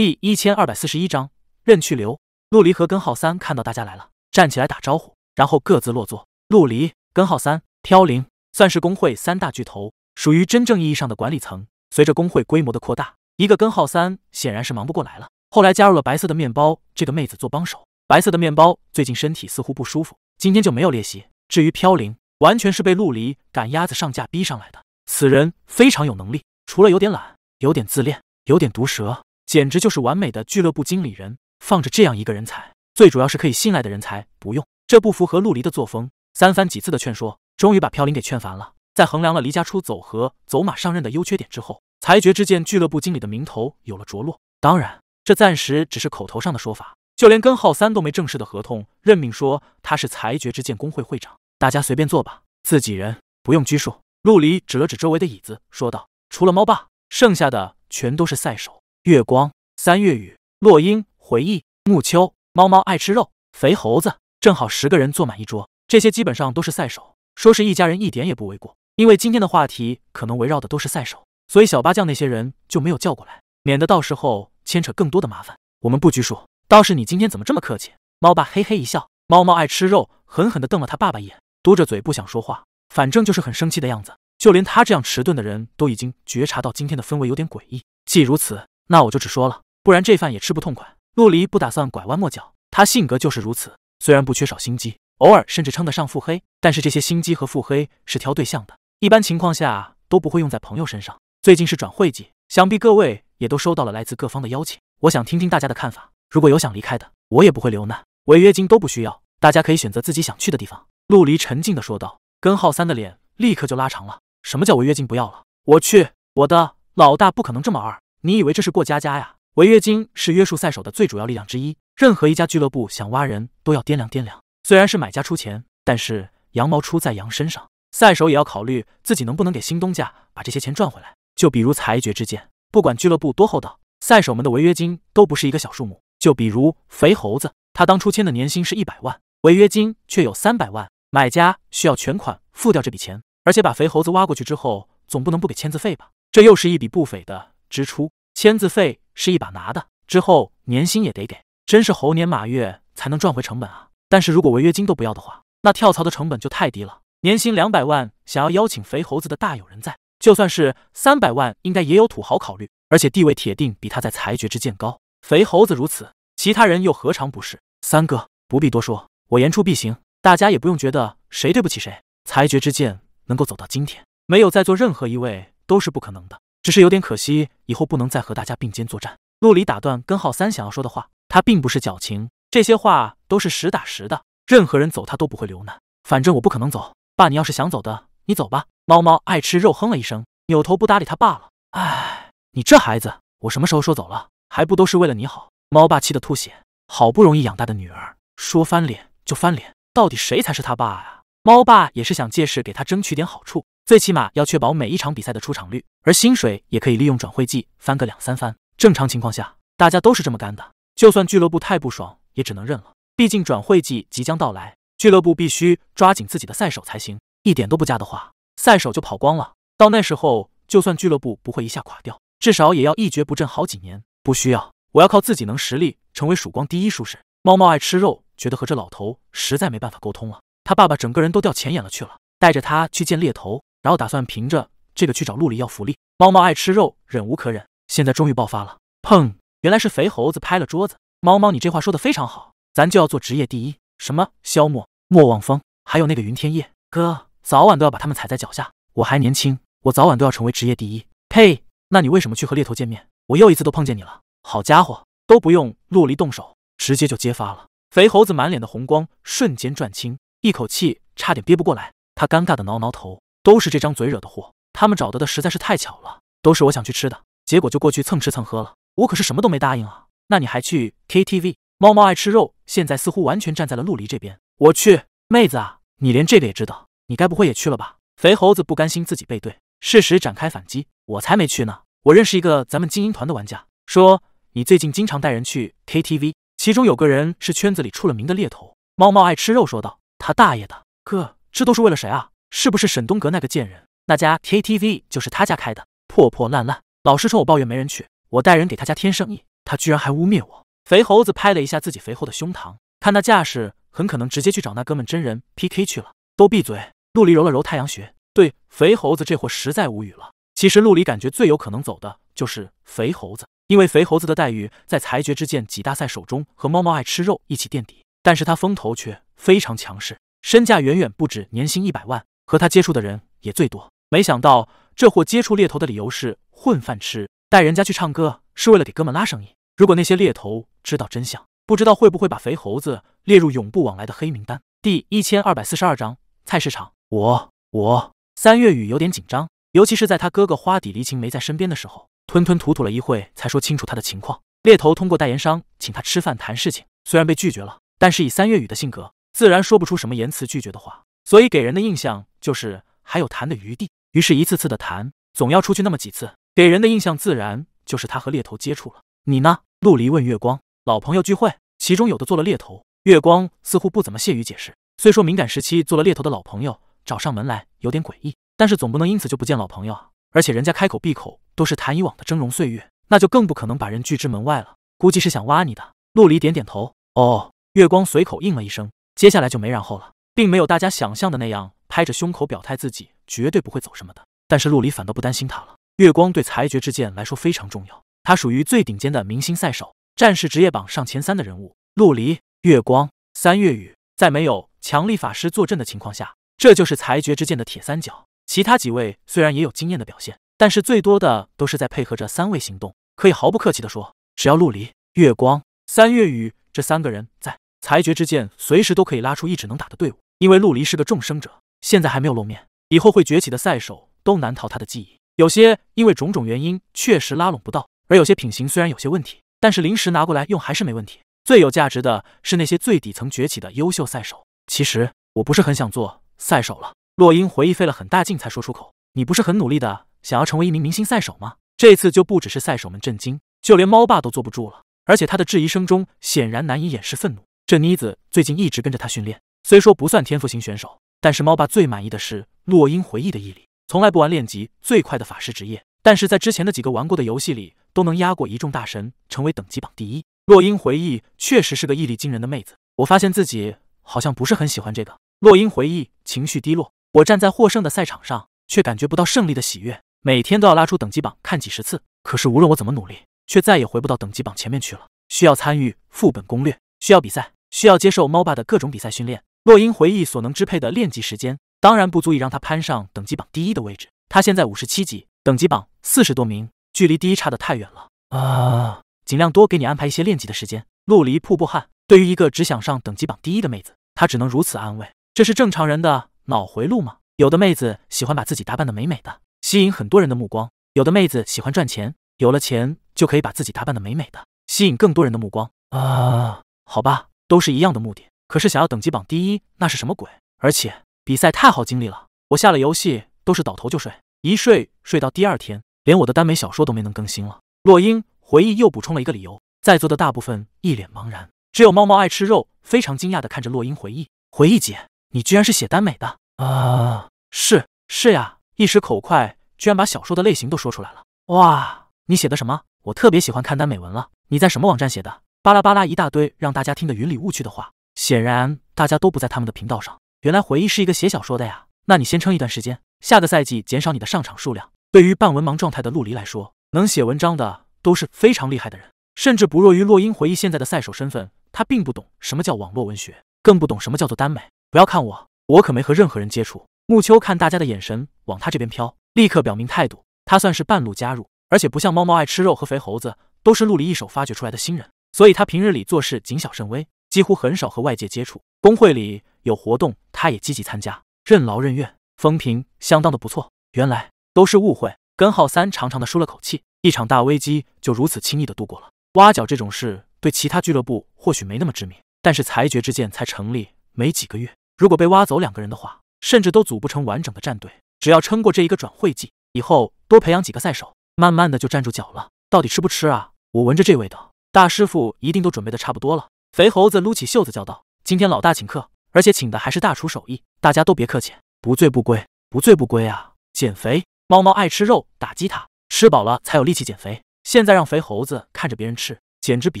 第一千二百四十一章任去留。陆离和根号三看到大家来了，站起来打招呼，然后各自落座。陆离、根号三、飘零算是工会三大巨头，属于真正意义上的管理层。随着工会规模的扩大，一个根号三显然是忙不过来了。后来加入了白色的面包这个妹子做帮手。白色的面包最近身体似乎不舒服，今天就没有练习。至于飘零，完全是被陆离赶鸭子上架逼上来的。此人非常有能力，除了有点懒，有点自恋，有点毒舌，简直就是完美的俱乐部经理人。放着这样一个人才，最主要是可以信赖的人才不用，这不符合陆离的作风。三番几次的劝说，终于把飘零给劝烦了。在衡量了离家出走和走马上任的优缺点之后，裁决之剑俱乐部经理的名头有了着落。当然，这暂时只是口头上的说法，就连根号三都没正式的合同任命说他是裁决之剑工会会长。大家随便坐吧，自己人不用拘束。陆离指了指周围的椅子，说道：“除了猫爸，剩下的全都是赛手。月光、三月雨、落英、回忆、暮秋、猫猫爱吃肉、肥猴子，正好十个人坐满一桌。这些基本上都是赛手，说是一家人一点也不为过。因为今天的话题可能围绕的都是赛手，所以小八将那些人就没有叫过来，免得到时候牵扯更多的麻烦。我们不拘束，倒是你今天怎么这么客气？”猫爸嘿嘿一笑，猫猫爱吃肉，狠狠地瞪了他爸爸一眼。嘟着嘴不想说话，反正就是很生气的样子。就连他这样迟钝的人都已经觉察到今天的氛围有点诡异。既如此，那我就只说了，不然这饭也吃不痛快。陆离不打算拐弯抹角，他性格就是如此。虽然不缺少心机，偶尔甚至称得上腹黑，但是这些心机和腹黑是挑对象的，一般情况下都不会用在朋友身上。最近是转会季，想必各位也都收到了来自各方的邀请。我想听听大家的看法。如果有想离开的，我也不会留难，违约金都不需要，大家可以选择自己想去的地方。陆离沉静的说道。根浩三的脸立刻就拉长了。什么叫违约金不要了？我去，我的老大不可能这么二。你以为这是过家家呀？违约金是约束赛手的最主要力量之一，任何一家俱乐部想挖人都要掂量掂量。虽然是买家出钱，但是羊毛出在羊身上，赛手也要考虑自己能不能给新东家把这些钱赚回来。就比如裁决之剑，不管俱乐部多厚道，赛手们的违约金都不是一个小数目。就比如肥猴子，他当初签的年薪是一百万，违约金却有三百万。买家需要全款付掉这笔钱，而且把肥猴子挖过去之后，总不能不给签字费吧？这又是一笔不菲的支出。签字费是一把拿的，之后年薪也得给，真是猴年马月才能赚回成本啊！但是如果违约金都不要的话，那跳槽的成本就太低了。年薪两百万，想要邀请肥猴子的大有人在，就算是三百万，应该也有土豪考虑，而且地位铁定比他在裁决之剑高。肥猴子如此，其他人又何尝不是？三哥不必多说，我言出必行。大家也不用觉得谁对不起谁，裁决之剑能够走到今天，没有在座任何一位都是不可能的，只是有点可惜，以后不能再和大家并肩作战。陆离打断根浩三想要说的话，他并不是矫情，这些话都是实打实的。任何人走他都不会留难，反正我不可能走。爸，你要是想走的，你走吧。猫猫爱吃肉，哼了一声，扭头不搭理他爸了。唉，你这孩子，我什么时候说走了？还不都是为了你好？猫爸气得吐血，好不容易养大的女儿，说翻脸就翻脸。到底谁才是他爸呀？猫爸也是想借势给他争取点好处，最起码要确保每一场比赛的出场率，而薪水也可以利用转会季翻个两三番。正常情况下，大家都是这么干的。就算俱乐部太不爽，也只能认了。毕竟转会季即将到来，俱乐部必须抓紧自己的赛手才行。一点都不加的话，赛手就跑光了。到那时候，就算俱乐部不会一下垮掉，至少也要一蹶不振好几年。不需要，我要靠自己能实力成为曙光第一术士。猫猫爱吃肉。觉得和这老头实在没办法沟通了，他爸爸整个人都掉钱眼了去了，带着他去见猎头，然后打算凭着这个去找陆离要福利。猫猫爱吃肉，忍无可忍，现在终于爆发了。砰！原来是肥猴子拍了桌子。猫猫，你这话说的非常好，咱就要做职业第一。什么萧默、莫望风，还有那个云天叶哥，早晚都要把他们踩在脚下。我还年轻，我早晚都要成为职业第一。呸！那你为什么去和猎头见面？我又一次都碰见你了。好家伙，都不用陆离动手，直接就揭发了。肥猴子满脸的红光瞬间转青，一口气差点憋不过来。他尴尬的挠挠头，都是这张嘴惹的祸。他们找的的实在是太巧了，都是我想去吃的，结果就过去蹭吃蹭喝了。我可是什么都没答应啊！那你还去 KTV？猫猫爱吃肉，现在似乎完全站在了陆离这边。我去，妹子啊，你连这个也知道？你该不会也去了吧？肥猴子不甘心自己背对，适时展开反击。我才没去呢！我认识一个咱们精英团的玩家，说你最近经常带人去 KTV。其中有个人是圈子里出了名的猎头，猫猫爱吃肉说道：“他大爷的，哥，这都是为了谁啊？是不是沈东阁那个贱人？那家 KTV 就是他家开的，破破烂烂。老师说，我抱怨没人去，我带人给他家添生意，他居然还污蔑我！肥猴子拍了一下自己肥厚的胸膛，看那架势，很可能直接去找那哥们真人 PK 去了。都闭嘴！陆离揉了揉太阳穴，对肥猴子这货实在无语了。其实陆离感觉最有可能走的就是肥猴子，因为肥猴子的待遇在裁决之剑几大赛手中和猫猫爱吃肉一起垫底，但是他风头却非常强势，身价远远不止年薪一百万，和他接触的人也最多。没想到这货接触猎头的理由是混饭吃，带人家去唱歌是为了给哥们拉生意。如果那些猎头知道真相，不知道会不会把肥猴子列入永不往来的黑名单。第一千二百四十二章菜市场。我我三月雨有点紧张，尤其是在他哥哥花底离情没在身边的时候，吞吞吐吐了一会才说清楚他的情况。猎头通过代言商请他吃饭谈事情，虽然被拒绝了，但是以三月雨的性格，自然说不出什么言辞拒绝的话，所以给人的印象就是还有谈的余地。于是，一次次的谈，总要出去那么几次，给人的印象自然就是他和猎头接触了。你呢？陆离问月光。老朋友聚会，其中有的做了猎头。月光似乎不怎么屑于解释。虽说敏感时期做了猎头的老朋友找上门来有点诡异，但是总不能因此就不见老朋友啊。而且人家开口闭口都是谈以往的峥嵘岁月，那就更不可能把人拒之门外了。估计是想挖你的。陆离点点头。哦，月光随口应了一声，接下来就没然后了，并没有大家想象的那样拍着胸口表态自己。绝对不会走什么的，但是陆离反倒不担心他了。月光对裁决之剑来说非常重要，他属于最顶尖的明星赛手，战士职业榜上前三的人物。陆离、月光、三月雨，在没有强力法师坐镇的情况下，这就是裁决之剑的铁三角。其他几位虽然也有惊艳的表现，但是最多的都是在配合着三位行动。可以毫不客气的说，只要陆离、月光、三月雨这三个人在，裁决之剑随时都可以拉出一只能打的队伍。因为陆离是个众生者，现在还没有露面。以后会崛起的赛手都难逃他的记忆，有些因为种种原因确实拉拢不到，而有些品行虽然有些问题，但是临时拿过来用还是没问题。最有价值的是那些最底层崛起的优秀赛手。其实我不是很想做赛手了。洛英回忆费了很大劲才说出口：“你不是很努力的想要成为一名明星赛手吗？”这次就不只是赛手们震惊，就连猫爸都坐不住了。而且他的质疑声中显然难以掩饰愤怒。这妮子最近一直跟着他训练，虽说不算天赋型选手。但是猫爸最满意的是洛英回忆的毅力，从来不玩练级最快的法师职业，但是在之前的几个玩过的游戏里都能压过一众大神，成为等级榜第一。洛英回忆确实是个毅力惊人的妹子，我发现自己好像不是很喜欢这个。洛英回忆情绪低落，我站在获胜的赛场上，却感觉不到胜利的喜悦。每天都要拉出等级榜看几十次，可是无论我怎么努力，却再也回不到等级榜前面去了。需要参与副本攻略，需要比赛，需要接受猫爸的各种比赛训练。洛英回忆所能支配的练级时间，当然不足以让他攀上等级榜第一的位置。他现在五十七级，等级榜四十多名，距离第一差的太远了啊！尽量多给你安排一些练级的时间。陆离瀑布汗，对于一个只想上等级榜第一的妹子，他只能如此安慰。这是正常人的脑回路吗？有的妹子喜欢把自己打扮的美美的，吸引很多人的目光；有的妹子喜欢赚钱，有了钱就可以把自己打扮的美美的，吸引更多人的目光啊！好吧，都是一样的目的。可是想要等级榜第一，那是什么鬼？而且比赛太耗精力了，我下了游戏都是倒头就睡，一睡睡到第二天，连我的耽美小说都没能更新了。洛英回忆又补充了一个理由，在座的大部分一脸茫然，只有猫猫爱吃肉，非常惊讶的看着洛英回忆。回忆姐，你居然是写耽美的啊？是是呀，一时口快，居然把小说的类型都说出来了。哇，你写的什么？我特别喜欢看耽美文了。你在什么网站写的？巴拉巴拉一大堆让大家听得云里雾去的话。显然大家都不在他们的频道上。原来回忆是一个写小说的呀，那你先撑一段时间，下个赛季减少你的上场数量。对于半文盲状态的陆离来说，能写文章的都是非常厉害的人，甚至不弱于洛英回忆现在的赛手身份。他并不懂什么叫网络文学，更不懂什么叫做耽美。不要看我，我可没和任何人接触。木秋看大家的眼神往他这边飘，立刻表明态度。他算是半路加入，而且不像猫猫爱吃肉和肥猴子，都是陆离一手发掘出来的新人，所以他平日里做事谨小慎微。几乎很少和外界接触，工会里有活动，他也积极参加，任劳任怨，风评相当的不错。原来都是误会。根号三长长的舒了口气，一场大危机就如此轻易的度过了。挖角这种事对其他俱乐部或许没那么致命，但是裁决之剑才成立没几个月，如果被挖走两个人的话，甚至都组不成完整的战队。只要撑过这一个转会季，以后多培养几个赛手，慢慢的就站住脚了。到底吃不吃啊？我闻着这味道，大师傅一定都准备的差不多了。肥猴子撸起袖子叫道：“今天老大请客，而且请的还是大厨手艺，大家都别客气，不醉不归，不醉不归啊！减肥，猫猫爱吃肉，打击它，吃饱了才有力气减肥。现在让肥猴子看着别人吃，简直比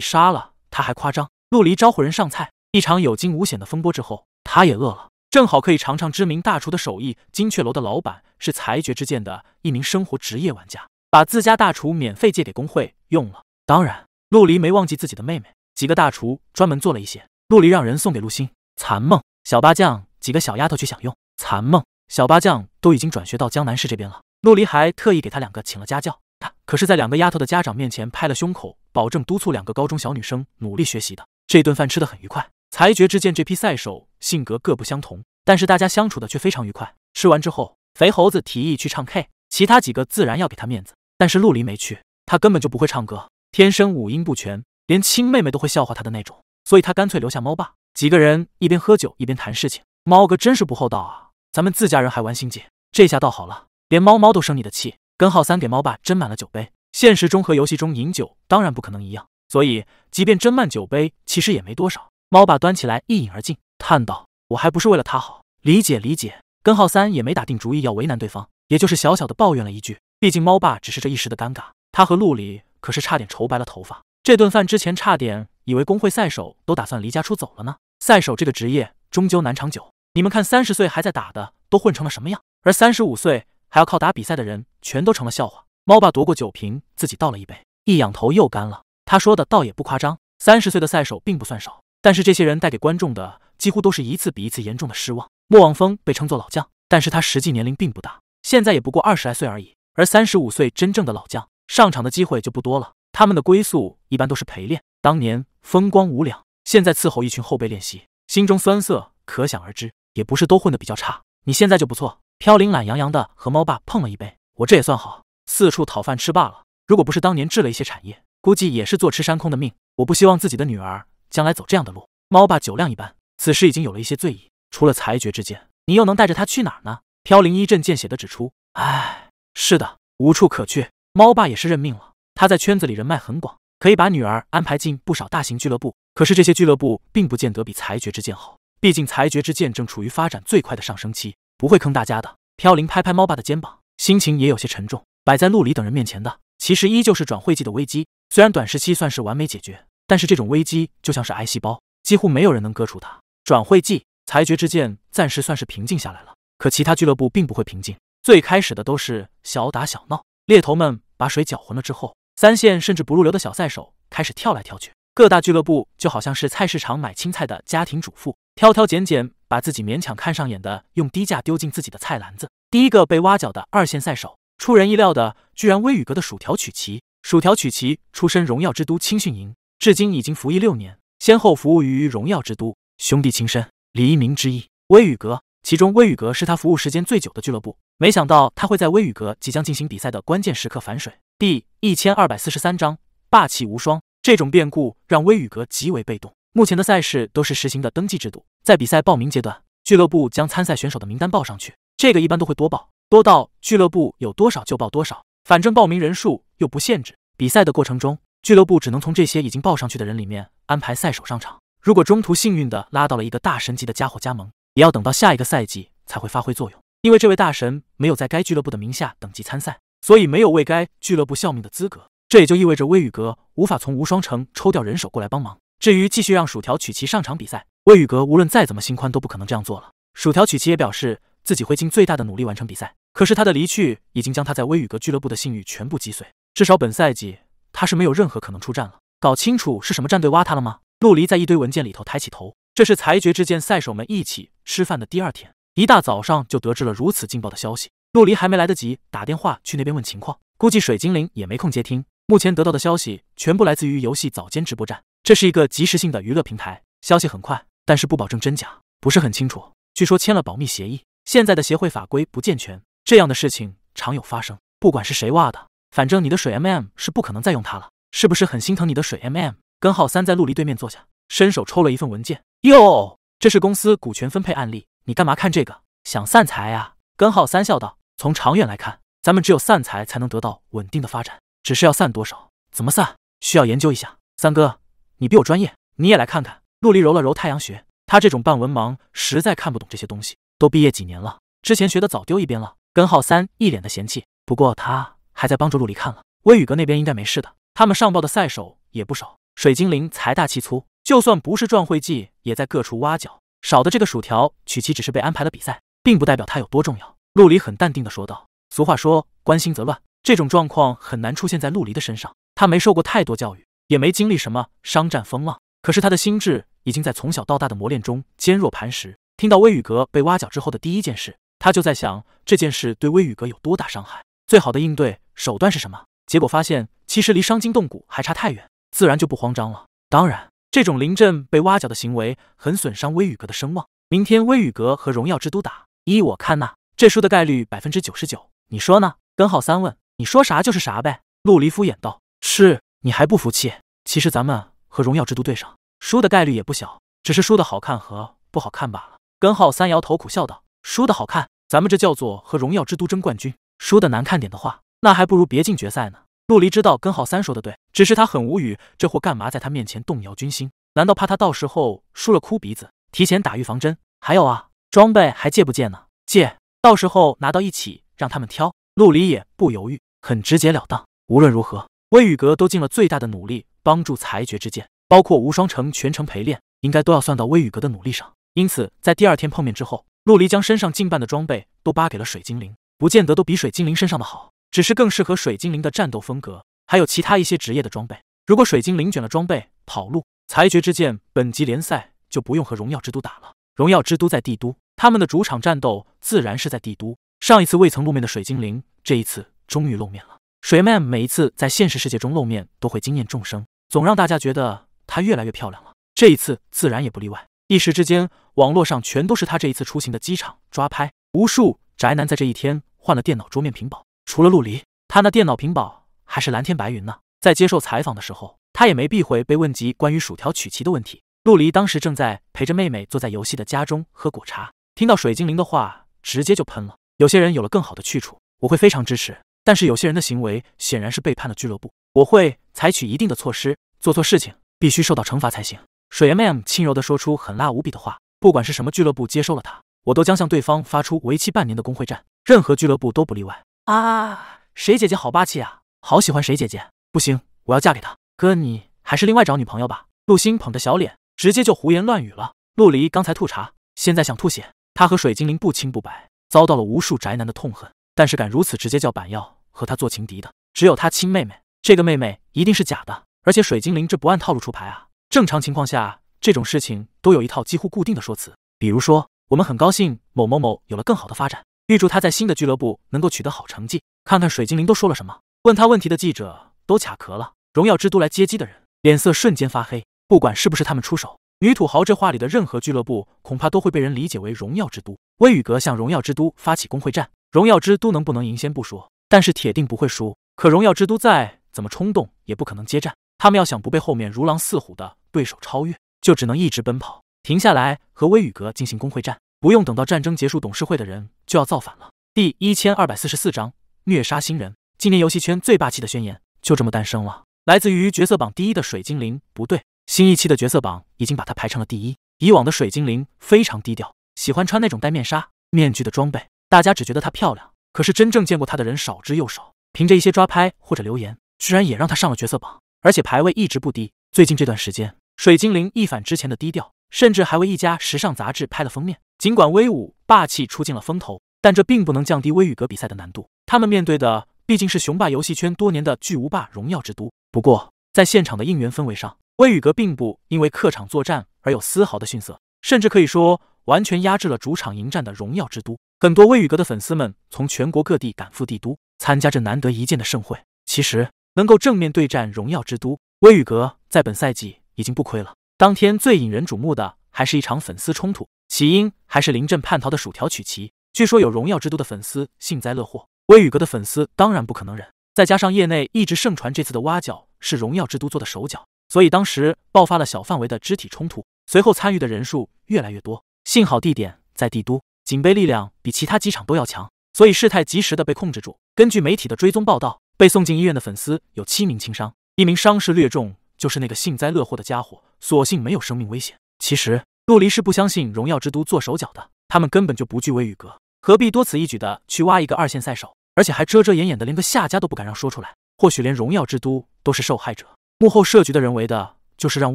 杀了他还夸张。陆离招呼人上菜，一场有惊无险的风波之后，他也饿了，正好可以尝尝知名大厨的手艺。金雀楼的老板是裁决之剑的一名生活职业玩家，把自家大厨免费借给工会用了。当然，陆离没忘记自己的妹妹，几个大厨专门做了一些。陆离让人送给陆星、残梦、小八将几个小丫头去享用。残梦、小八将都已经转学到江南市这边了，陆离还特意给他两个请了家教。他可是在两个丫头的家长面前拍了胸口，保证督促两个高中小女生努力学习的。这顿饭吃得很愉快。裁决之剑这批赛手性格各不相同，但是大家相处的却非常愉快。吃完之后，肥猴子提议去唱 K，其他几个自然要给他面子，但是陆离没去，他根本就不会唱歌，天生五音不全，连亲妹妹都会笑话他的那种，所以他干脆留下猫爸几个人一边喝酒一边谈事情。猫哥真是不厚道啊，咱们自家人还玩心结，这下倒好了，连猫猫都生你的气。根号三给猫爸斟满了酒杯。现实中和游戏中饮酒当然不可能一样，所以即便斟满酒杯，其实也没多少。猫爸端起来一饮而尽，叹道：“我还不是为了他好，理解理解。”根号三也没打定主意要为难对方，也就是小小的抱怨了一句。毕竟猫爸只是这一时的尴尬，他和陆离可是差点愁白了头发。这顿饭之前差点以为工会赛手都打算离家出走了呢。赛手这个职业终究难长久，你们看三十岁还在打的都混成了什么样，而三十五岁。还要靠打比赛的人，全都成了笑话。猫爸夺过酒瓶，自己倒了一杯，一仰头又干了。他说的倒也不夸张，三十岁的赛手并不算少，但是这些人带给观众的几乎都是一次比一次严重的失望。莫望峰被称作老将，但是他实际年龄并不大，现在也不过二十来岁而已。而三十五岁真正的老将，上场的机会就不多了。他们的归宿一般都是陪练，当年风光无两，现在伺候一群后辈练习，心中酸涩可想而知。也不是都混得比较差，你现在就不错。飘零懒洋洋的和猫爸碰了一杯，我这也算好，四处讨饭吃罢了。如果不是当年治了一些产业，估计也是坐吃山空的命。我不希望自己的女儿将来走这样的路。猫爸酒量一般，此时已经有了一些醉意。除了裁决之剑，你又能带着他去哪儿呢？飘零一阵见血的指出。唉，是的，无处可去。猫爸也是认命了。他在圈子里人脉很广，可以把女儿安排进不少大型俱乐部。可是这些俱乐部并不见得比裁决之剑好，毕竟裁决之剑正处于发展最快的上升期。不会坑大家的。飘零拍拍猫爸的肩膀，心情也有些沉重。摆在陆离等人面前的，其实依旧是转会季的危机。虽然短时期算是完美解决，但是这种危机就像是癌细胞，几乎没有人能割除它。转会季，裁决之剑暂时算是平静下来了，可其他俱乐部并不会平静。最开始的都是小打小闹，猎头们把水搅浑了之后，三线甚至不入流的小赛手开始跳来跳去。各大俱乐部就好像是菜市场买青菜的家庭主妇，挑挑拣拣，把自己勉强看上眼的用低价丢进自己的菜篮子。第一个被挖角的二线赛手，出人意料的居然微雨阁的薯条曲奇。薯条曲奇出身荣耀之都青训营，至今已经服役六年，先后服务于荣耀之都、兄弟情深、黎明之翼、微雨阁，其中微雨阁是他服务时间最久的俱乐部。没想到他会在微雨阁即将进行比赛的关键时刻反水。第一千二百四十三章霸气无双。这种变故让微雨阁极为被动。目前的赛事都是实行的登记制度，在比赛报名阶段，俱乐部将参赛选手的名单报上去，这个一般都会多报，多到俱乐部有多少就报多少，反正报名人数又不限制。比赛的过程中，俱乐部只能从这些已经报上去的人里面安排赛手上场。如果中途幸运的拉到了一个大神级的家伙加盟，也要等到下一个赛季才会发挥作用，因为这位大神没有在该俱乐部的名下等级参赛，所以没有为该俱乐部效命的资格。这也就意味着微雨阁无法从无双城抽调人手过来帮忙。至于继续让薯条曲奇上场比赛，微雨阁无论再怎么心宽都不可能这样做了。薯条曲奇也表示自己会尽最大的努力完成比赛，可是他的离去已经将他在微雨阁俱乐部的信誉全部击碎。至少本赛季他是没有任何可能出战了。搞清楚是什么战队挖他了吗？陆离在一堆文件里头抬起头，这是裁决之剑赛手们一起吃饭的第二天，一大早上就得知了如此劲爆的消息。陆离还没来得及打电话去那边问情况，估计水精灵也没空接听。目前得到的消息全部来自于游戏早间直播站，这是一个即时性的娱乐平台，消息很快，但是不保证真假，不是很清楚。据说签了保密协议，现在的协会法规不健全，这样的事情常有发生。不管是谁挖的，反正你的水 MM 是不可能再用它了，是不是很心疼你的水 MM？根号三在陆离对面坐下，伸手抽了一份文件，哟，这是公司股权分配案例，你干嘛看这个？想散财啊？根号三笑道，从长远来看，咱们只有散财才能得到稳定的发展。只是要散多少？怎么散？需要研究一下。三哥，你比我专业，你也来看看。陆离揉了揉太阳穴，他这种半文盲实在看不懂这些东西。都毕业几年了，之前学的早丢一边了。根号三一脸的嫌弃，不过他还在帮助陆离看了。微雨阁那边应该没事的，他们上报的赛手也不少，水精灵财大气粗，就算不是赚会计，也在各处挖角。少的这个薯条，曲奇只是被安排了比赛，并不代表他有多重要。陆离很淡定的说道：“俗话说，关心则乱，这种状况很难出现在陆离的身上。他没受过太多教育，也没经历什么商战风浪，可是他的心智已经在从小到大的磨练中坚若磐石。听到微雨阁被挖角之后的第一件事，他就在想这件事对微雨阁有多大伤害，最好的应对手段是什么？结果发现其实离伤筋动骨还差太远，自然就不慌张了。当然。”这种临阵被挖角的行为很损伤微雨阁的声望。明天微雨阁和荣耀之都打，依我看呐，这输的概率百分之九十九。你说呢？根号三问。你说啥就是啥呗。陆离敷衍道。是你还不服气？其实咱们和荣耀之都对上，输的概率也不小，只是输的好看和不好看罢了。根号三摇头苦笑道。输的好看，咱们这叫做和荣耀之都争冠军；输的难看点的话，那还不如别进决赛呢。陆离知道根号三说的对，只是他很无语，这货干嘛在他面前动摇军心？难道怕他到时候输了哭鼻子，提前打预防针？还有啊，装备还借不借呢？借，到时候拿到一起让他们挑。陆离也不犹豫，很直截了当。无论如何，威宇阁都尽了最大的努力帮助裁决之剑，包括无双城全程陪练，应该都要算到威宇阁的努力上。因此，在第二天碰面之后，陆离将身上近半的装备都扒给了水精灵，不见得都比水精灵身上的好。只是更适合水精灵的战斗风格，还有其他一些职业的装备。如果水精灵卷了装备跑路，裁决之剑本级联赛就不用和荣耀之都打了。荣耀之都在帝都，他们的主场战斗自然是在帝都。上一次未曾露面的水精灵，这一次终于露面了。水 man 每一次在现实世界中露面都会惊艳众生，总让大家觉得她越来越漂亮了。这一次自然也不例外。一时之间，网络上全都是她这一次出行的机场抓拍，无数宅男在这一天换了电脑桌面屏保。除了陆离，他那电脑屏保还是蓝天白云呢。在接受采访的时候，他也没避讳被问及关于薯条曲奇的问题。陆离当时正在陪着妹妹坐在游戏的家中喝果茶，听到水精灵的话，直接就喷了。有些人有了更好的去处，我会非常支持；但是有些人的行为显然是背叛了俱乐部，我会采取一定的措施。做错事情必须受到惩罚才行。水 mm 轻柔地说出狠辣无比的话，不管是什么俱乐部接收了他，我都将向对方发出为期半年的工会战，任何俱乐部都不例外。啊，谁姐姐好霸气啊！好喜欢谁姐姐，不行，我要嫁给他。哥，你还是另外找女朋友吧。陆星捧着小脸，直接就胡言乱语了。陆离刚才吐茶，现在想吐血。他和水精灵不清不白，遭到了无数宅男的痛恨，但是敢如此直接叫板要和他做情敌的，只有他亲妹妹。这个妹妹一定是假的，而且水精灵这不按套路出牌啊。正常情况下，这种事情都有一套几乎固定的说辞，比如说，我们很高兴某某某有了更好的发展。预祝他在新的俱乐部能够取得好成绩。看看水精灵都说了什么？问他问题的记者都卡壳了。荣耀之都来接机的人脸色瞬间发黑。不管是不是他们出手，女土豪这话里的任何俱乐部恐怕都会被人理解为荣耀之都。威宇阁向荣耀之都发起工会战，荣耀之都能不能赢先不说，但是铁定不会输。可荣耀之都再怎么冲动，也不可能接战。他们要想不被后面如狼似虎的对手超越，就只能一直奔跑，停下来和威宇阁进行工会战。不用等到战争结束，董事会的人就要造反了。第一千二百四十四章虐杀新人。今年游戏圈最霸气的宣言就这么诞生了。来自于角色榜第一的水精灵，不对，新一期的角色榜已经把它排成了第一。以往的水精灵非常低调，喜欢穿那种戴面纱、面具的装备，大家只觉得她漂亮。可是真正见过她的人少之又少。凭着一些抓拍或者留言，居然也让她上了角色榜，而且排位一直不低。最近这段时间，水精灵一反之前的低调，甚至还为一家时尚杂志拍了封面。尽管威武霸气出尽了风头，但这并不能降低威宇阁比赛的难度。他们面对的毕竟是雄霸游戏圈多年的巨无霸荣耀之都。不过，在现场的应援氛围上，威宇阁并不因为客场作战而有丝毫的逊色，甚至可以说完全压制了主场迎战的荣耀之都。很多威宇阁的粉丝们从全国各地赶赴帝都，参加这难得一见的盛会。其实，能够正面对战荣耀之都，威宇阁在本赛季已经不亏了。当天最引人瞩目的还是一场粉丝冲突。起因还是临阵叛逃的薯条曲奇，据说有荣耀之都的粉丝幸灾乐祸，威宇阁的粉丝当然不可能忍。再加上业内一直盛传这次的挖角是荣耀之都做的手脚，所以当时爆发了小范围的肢体冲突。随后参与的人数越来越多，幸好地点在帝都，警备力量比其他机场都要强，所以事态及时的被控制住。根据媒体的追踪报道，被送进医院的粉丝有七名轻伤，一名伤势略重，就是那个幸灾乐祸的家伙，所幸没有生命危险。其实。陆离是不相信荣耀之都做手脚的，他们根本就不惧威宇阁，何必多此一举的去挖一个二线赛手，而且还遮遮掩掩的，连个下家都不敢让说出来。或许连荣耀之都都是受害者，幕后设局的人为的，就是让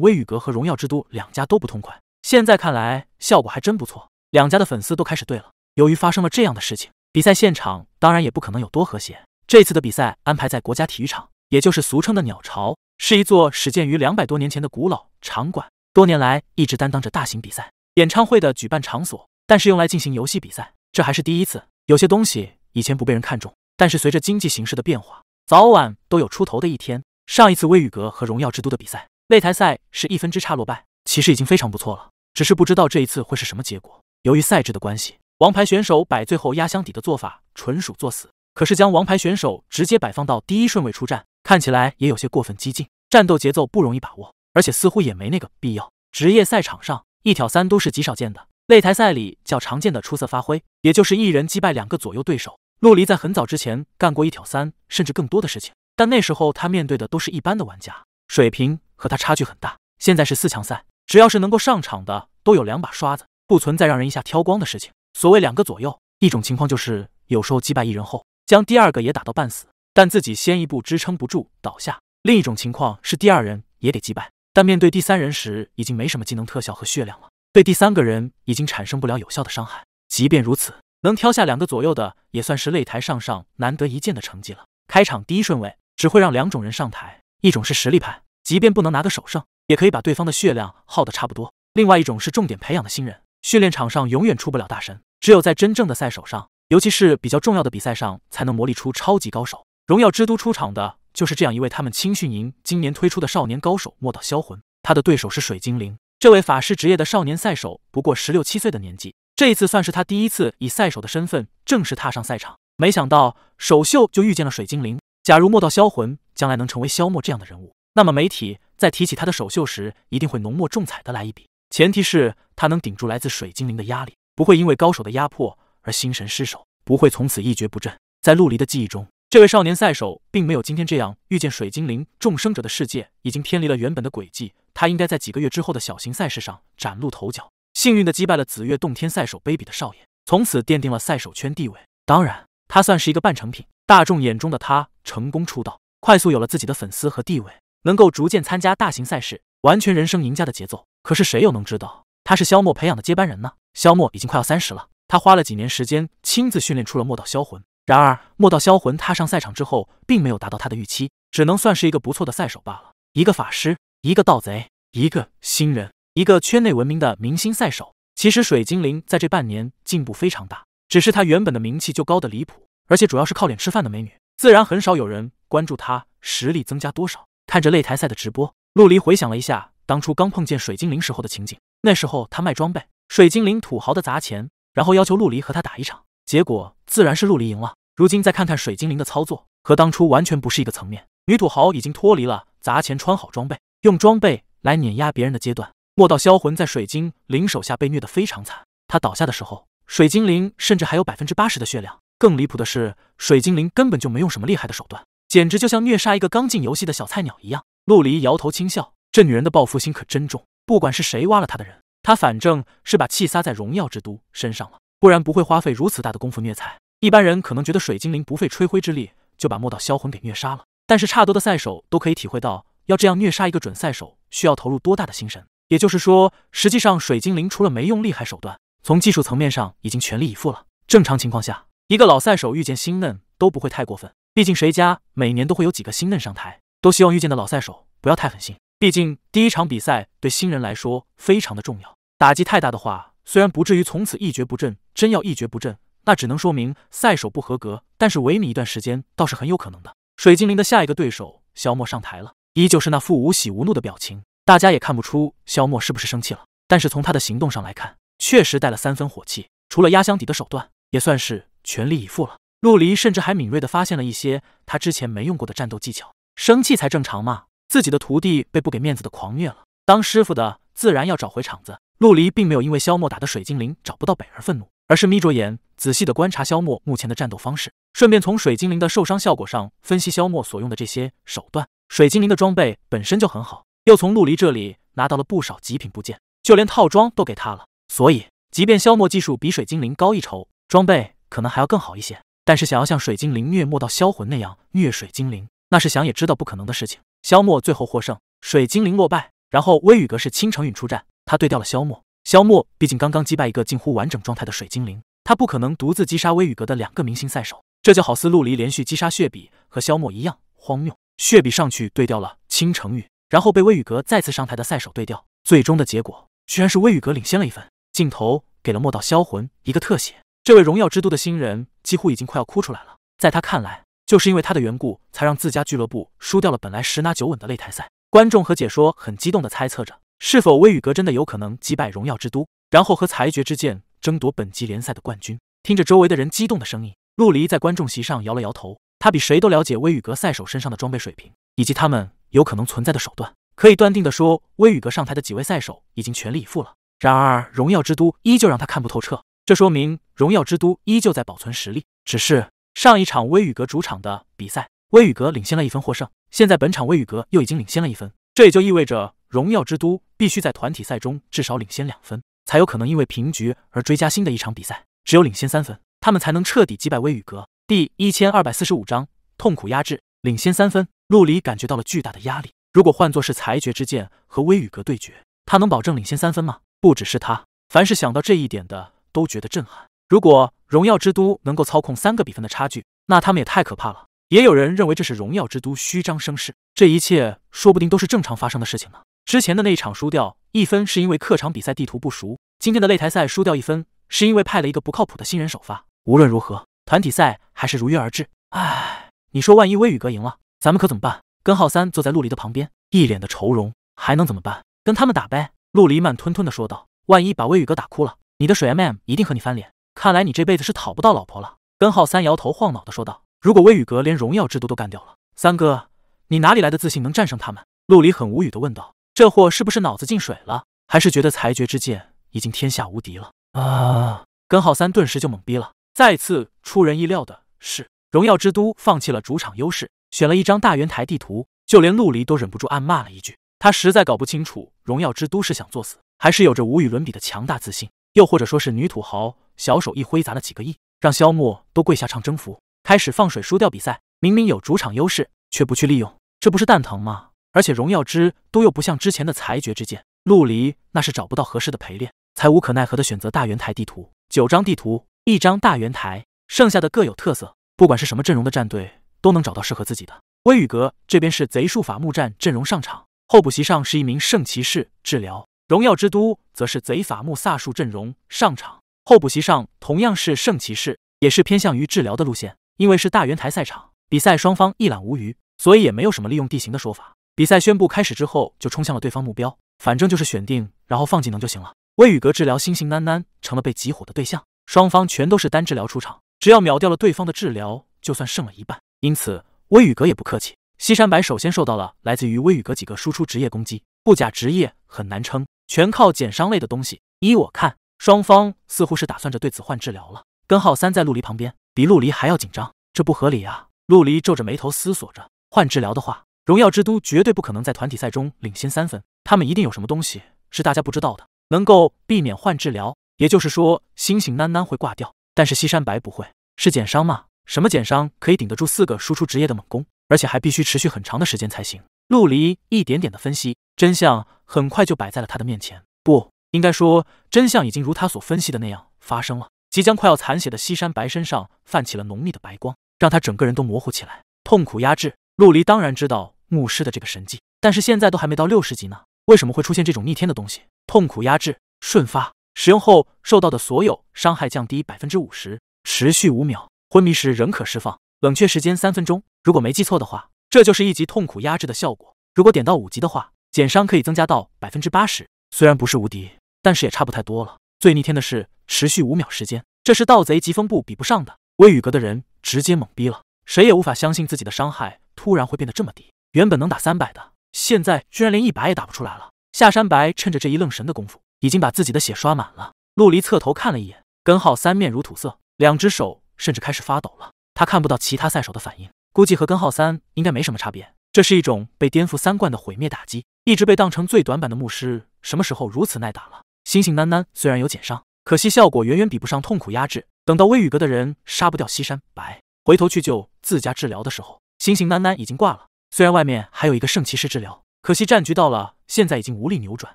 微雨阁和荣耀之都两家都不痛快。现在看来效果还真不错，两家的粉丝都开始对了。由于发生了这样的事情，比赛现场当然也不可能有多和谐。这次的比赛安排在国家体育场，也就是俗称的鸟巢，是一座始建于两百多年前的古老场馆，多年来一直担当着大型比赛、演唱会的举办场所。但是用来进行游戏比赛，这还是第一次。有些东西以前不被人看重，但是随着经济形势的变化，早晚都有出头的一天。上一次微雨阁和荣耀之都的比赛擂台赛是一分之差落败，其实已经非常不错了。只是不知道这一次会是什么结果。由于赛制的关系，王牌选手摆最后压箱底的做法纯属作死。可是将王牌选手直接摆放到第一顺位出战，看起来也有些过分激进，战斗节奏不容易把握，而且似乎也没那个必要。职业赛场上一挑三都是极少见的，擂台赛里较常见的出色发挥，也就是一人击败两个左右对手。陆离在很早之前干过一挑三甚至更多的事情。但那时候他面对的都是一般的玩家，水平和他差距很大。现在是四强赛，只要是能够上场的都有两把刷子，不存在让人一下挑光的事情。所谓两个左右，一种情况就是有时候击败一人后，将第二个也打到半死，但自己先一步支撑不住倒下；另一种情况是第二人也给击败，但面对第三人时已经没什么技能特效和血量了，对第三个人已经产生不了有效的伤害。即便如此，能挑下两个左右的也算是擂台上上难得一见的成绩了。开场第一顺位。只会让两种人上台，一种是实力派，即便不能拿个首胜，也可以把对方的血量耗得差不多；另外一种是重点培养的新人，训练场上永远出不了大神，只有在真正的赛手上，尤其是比较重要的比赛上，才能磨砺出超级高手。荣耀之都出场的就是这样一位他们青训营今年推出的少年高手莫道销魂，他的对手是水精灵，这位法师职业的少年赛手，不过十六七岁的年纪，这一次算是他第一次以赛手的身份正式踏上赛场，没想到首秀就遇见了水精灵。假如莫道销魂将来能成为萧默这样的人物，那么媒体在提起他的首秀时，一定会浓墨重彩的来一笔。前提是他能顶住来自水精灵的压力，不会因为高手的压迫而心神失守，不会从此一蹶不振。在陆离的记忆中，这位少年赛手并没有今天这样遇见水精灵。众生者的世界已经偏离了原本的轨迹，他应该在几个月之后的小型赛事上崭露头角，幸运的击败了紫月洞天赛手卑鄙的少爷，从此奠定了赛手圈地位。当然，他算是一个半成品。大众眼中的他成功出道，快速有了自己的粉丝和地位，能够逐渐参加大型赛事，完全人生赢家的节奏。可是谁又能知道他是萧默培养的接班人呢？萧默已经快要三十了，他花了几年时间亲自训练出了莫道销魂。然而莫道销魂踏上赛场之后，并没有达到他的预期，只能算是一个不错的赛手罢了。一个法师，一个盗贼，一个新人，一个圈内闻名的明星赛手。其实水精灵在这半年进步非常大，只是他原本的名气就高的离谱。而且主要是靠脸吃饭的美女，自然很少有人关注她实力增加多少。看着擂台赛的直播，陆离回想了一下当初刚碰见水精灵时候的情景。那时候他卖装备，水精灵土豪的砸钱，然后要求陆离和他打一场，结果自然是陆离赢了。如今再看看水精灵的操作，和当初完全不是一个层面。女土豪已经脱离了砸钱穿好装备，用装备来碾压别人的阶段。莫道销魂在水精灵手下被虐得非常惨，他倒下的时候，水精灵甚至还有百分之八十的血量。更离谱的是，水精灵根本就没用什么厉害的手段，简直就像虐杀一个刚进游戏的小菜鸟一样。陆离摇头轻笑，这女人的报复心可真重。不管是谁挖了她的人，她反正是把气撒在荣耀之都身上了，不然不会花费如此大的功夫虐菜。一般人可能觉得水精灵不费吹灰之力就把莫道销魂给虐杀了，但是差多的赛手都可以体会到，要这样虐杀一个准赛手需要投入多大的心神。也就是说，实际上水精灵除了没用厉害手段，从技术层面上已经全力以赴了。正常情况下。一个老赛手遇见新嫩都不会太过分，毕竟谁家每年都会有几个新嫩上台，都希望遇见的老赛手不要太狠心。毕竟第一场比赛对新人来说非常的重要，打击太大的话，虽然不至于从此一蹶不振，真要一蹶不振，那只能说明赛手不合格，但是萎靡一段时间倒是很有可能的。水精灵的下一个对手萧默上台了，依旧是那副无喜无怒的表情，大家也看不出萧默是不是生气了，但是从他的行动上来看，确实带了三分火气，除了压箱底的手段，也算是。全力以赴了，陆离甚至还敏锐地发现了一些他之前没用过的战斗技巧。生气才正常嘛，自己的徒弟被不给面子的狂虐了，当师傅的自然要找回场子。陆离并没有因为萧默打的水精灵找不到北而愤怒，而是眯着眼仔细地观察萧默目前的战斗方式，顺便从水精灵的受伤效果上分析萧默所用的这些手段。水精灵的装备本身就很好，又从陆离这里拿到了不少极品部件，就连套装都给他了。所以，即便萧默技术比水精灵高一筹，装备。可能还要更好一些，但是想要像水精灵虐没到销魂那样虐水精灵，那是想也知道不可能的事情。萧默最后获胜，水精灵落败。然后微雨阁是倾城允出战，他对掉了萧默。萧默毕竟刚刚击败一个近乎完整状态的水精灵，他不可能独自击杀微雨阁的两个明星赛手。这就好似陆离连续击杀血比和萧默一样荒谬。血比上去对掉了倾城雨，然后被微雨阁再次上台的赛手对掉，最终的结果居然是微雨阁领先了一分。镜头给了莫道销魂一个特写，这位荣耀之都的新人几乎已经快要哭出来了。在他看来，就是因为他的缘故，才让自家俱乐部输掉了本来十拿九稳的擂台赛。观众和解说很激动地猜测着。是否微雨阁真的有可能击败荣耀之都，然后和裁决之剑争夺本级联赛的冠军？听着周围的人激动的声音，陆离在观众席上摇了摇头。他比谁都了解微雨阁赛手身上的装备水平，以及他们有可能存在的手段。可以断定的说，微雨阁上台的几位赛手已经全力以赴了。然而，荣耀之都依旧让他看不透彻。这说明荣耀之都依旧在保存实力。只是上一场微雨阁主场的比赛，微雨阁领先了一分获胜。现在本场微雨阁又已经领先了一分，这也就意味着。荣耀之都必须在团体赛中至少领先两分，才有可能因为平局而追加新的一场比赛。只有领先三分，他们才能彻底击败微雨阁。第一千二百四十五章痛苦压制，领先三分，陆离感觉到了巨大的压力。如果换作是裁决之剑和微雨阁对决，他能保证领先三分吗？不只是他，凡是想到这一点的都觉得震撼。如果荣耀之都能够操控三个比分的差距，那他们也太可怕了。也有人认为这是荣耀之都虚张声势，这一切说不定都是正常发生的事情呢。之前的那一场输掉一分是因为客场比赛地图不熟，今天的擂台赛输掉一分是因为派了一个不靠谱的新人首发。无论如何，团体赛还是如约而至。唉，你说万一微雨阁赢了，咱们可怎么办？根号三坐在陆离的旁边，一脸的愁容。还能怎么办？跟他们打呗。陆离慢吞吞的说道。万一把微雨阁打哭了，你的水 MM 一定和你翻脸。看来你这辈子是讨不到老婆了。根号三摇头晃脑的说道。如果微雨阁连荣耀制度都干掉了，三哥，你哪里来的自信能战胜他们？陆离很无语的问道。这货是不是脑子进水了，还是觉得裁决之剑已经天下无敌了啊？根号三顿时就懵逼了。再次出人意料的是，荣耀之都放弃了主场优势，选了一张大圆台地图。就连陆离都忍不住暗骂了一句：他实在搞不清楚，荣耀之都是想作死，还是有着无与伦比的强大自信，又或者说是女土豪小手一挥砸了几个亿，让萧默都跪下唱征服，开始放水输掉比赛。明明有主场优势，却不去利用，这不是蛋疼吗？而且荣耀之都又不像之前的裁决之剑，陆离那是找不到合适的陪练，才无可奈何的选择大圆台地图。九张地图，一张大圆台，剩下的各有特色，不管是什么阵容的战队，都能找到适合自己的。微雨阁这边是贼术法木战阵容上场，候补席上是一名圣骑士治疗；荣耀之都则是贼法木萨术阵容上场，候补席上同样是圣骑士，也是偏向于治疗的路线。因为是大圆台赛场，比赛双方一览无余，所以也没有什么利用地形的说法。比赛宣布开始之后，就冲向了对方目标，反正就是选定，然后放技能就行了。微雨阁治疗心心喃喃成了被集火的对象，双方全都是单治疗出场，只要秒掉了对方的治疗，就算胜了一半。因此，微雨阁也不客气。西山白首先受到了来自于微雨阁几个输出职业攻击，不假职业很难撑，全靠减伤类的东西。依我看，双方似乎是打算着对此换治疗了。根号三在陆离旁边，比陆离还要紧张，这不合理啊！陆离皱着眉头思索着，换治疗的话。荣耀之都绝对不可能在团体赛中领先三分，他们一定有什么东西是大家不知道的，能够避免换治疗。也就是说，星星囡囡会挂掉，但是西山白不会，是减伤吗？什么减伤可以顶得住四个输出职业的猛攻，而且还必须持续很长的时间才行？陆离一点点的分析，真相很快就摆在了他的面前。不应该说，真相已经如他所分析的那样发生了。即将快要残血的西山白身上泛起了浓密的白光，让他整个人都模糊起来。痛苦压制，陆离当然知道。牧师的这个神技，但是现在都还没到六十级呢，为什么会出现这种逆天的东西？痛苦压制瞬发，使用后受到的所有伤害降低百分之五十，持续五秒，昏迷时仍可释放，冷却时间三分钟。如果没记错的话，这就是一级痛苦压制的效果。如果点到五级的话，减伤可以增加到百分之八十。虽然不是无敌，但是也差不太多了。最逆天的是持续五秒时间，这是盗贼疾风步比不上的。威雨阁的人直接懵逼了，谁也无法相信自己的伤害突然会变得这么低。原本能打三百的，现在居然连一百也打不出来了。下山白趁着这一愣神的功夫，已经把自己的血刷满了。陆离侧头看了一眼，根号三面如土色，两只手甚至开始发抖了。他看不到其他赛手的反应，估计和根号三应该没什么差别。这是一种被颠覆三观的毁灭打击。一直被当成最短板的牧师，什么时候如此耐打了？星星囡囡虽然有减伤，可惜效果远远比不上痛苦压制。等到微雨阁的人杀不掉西山白，回头去救自家治疗的时候，星星囡囡已经挂了。虽然外面还有一个圣骑士治疗，可惜战局到了现在已经无力扭转，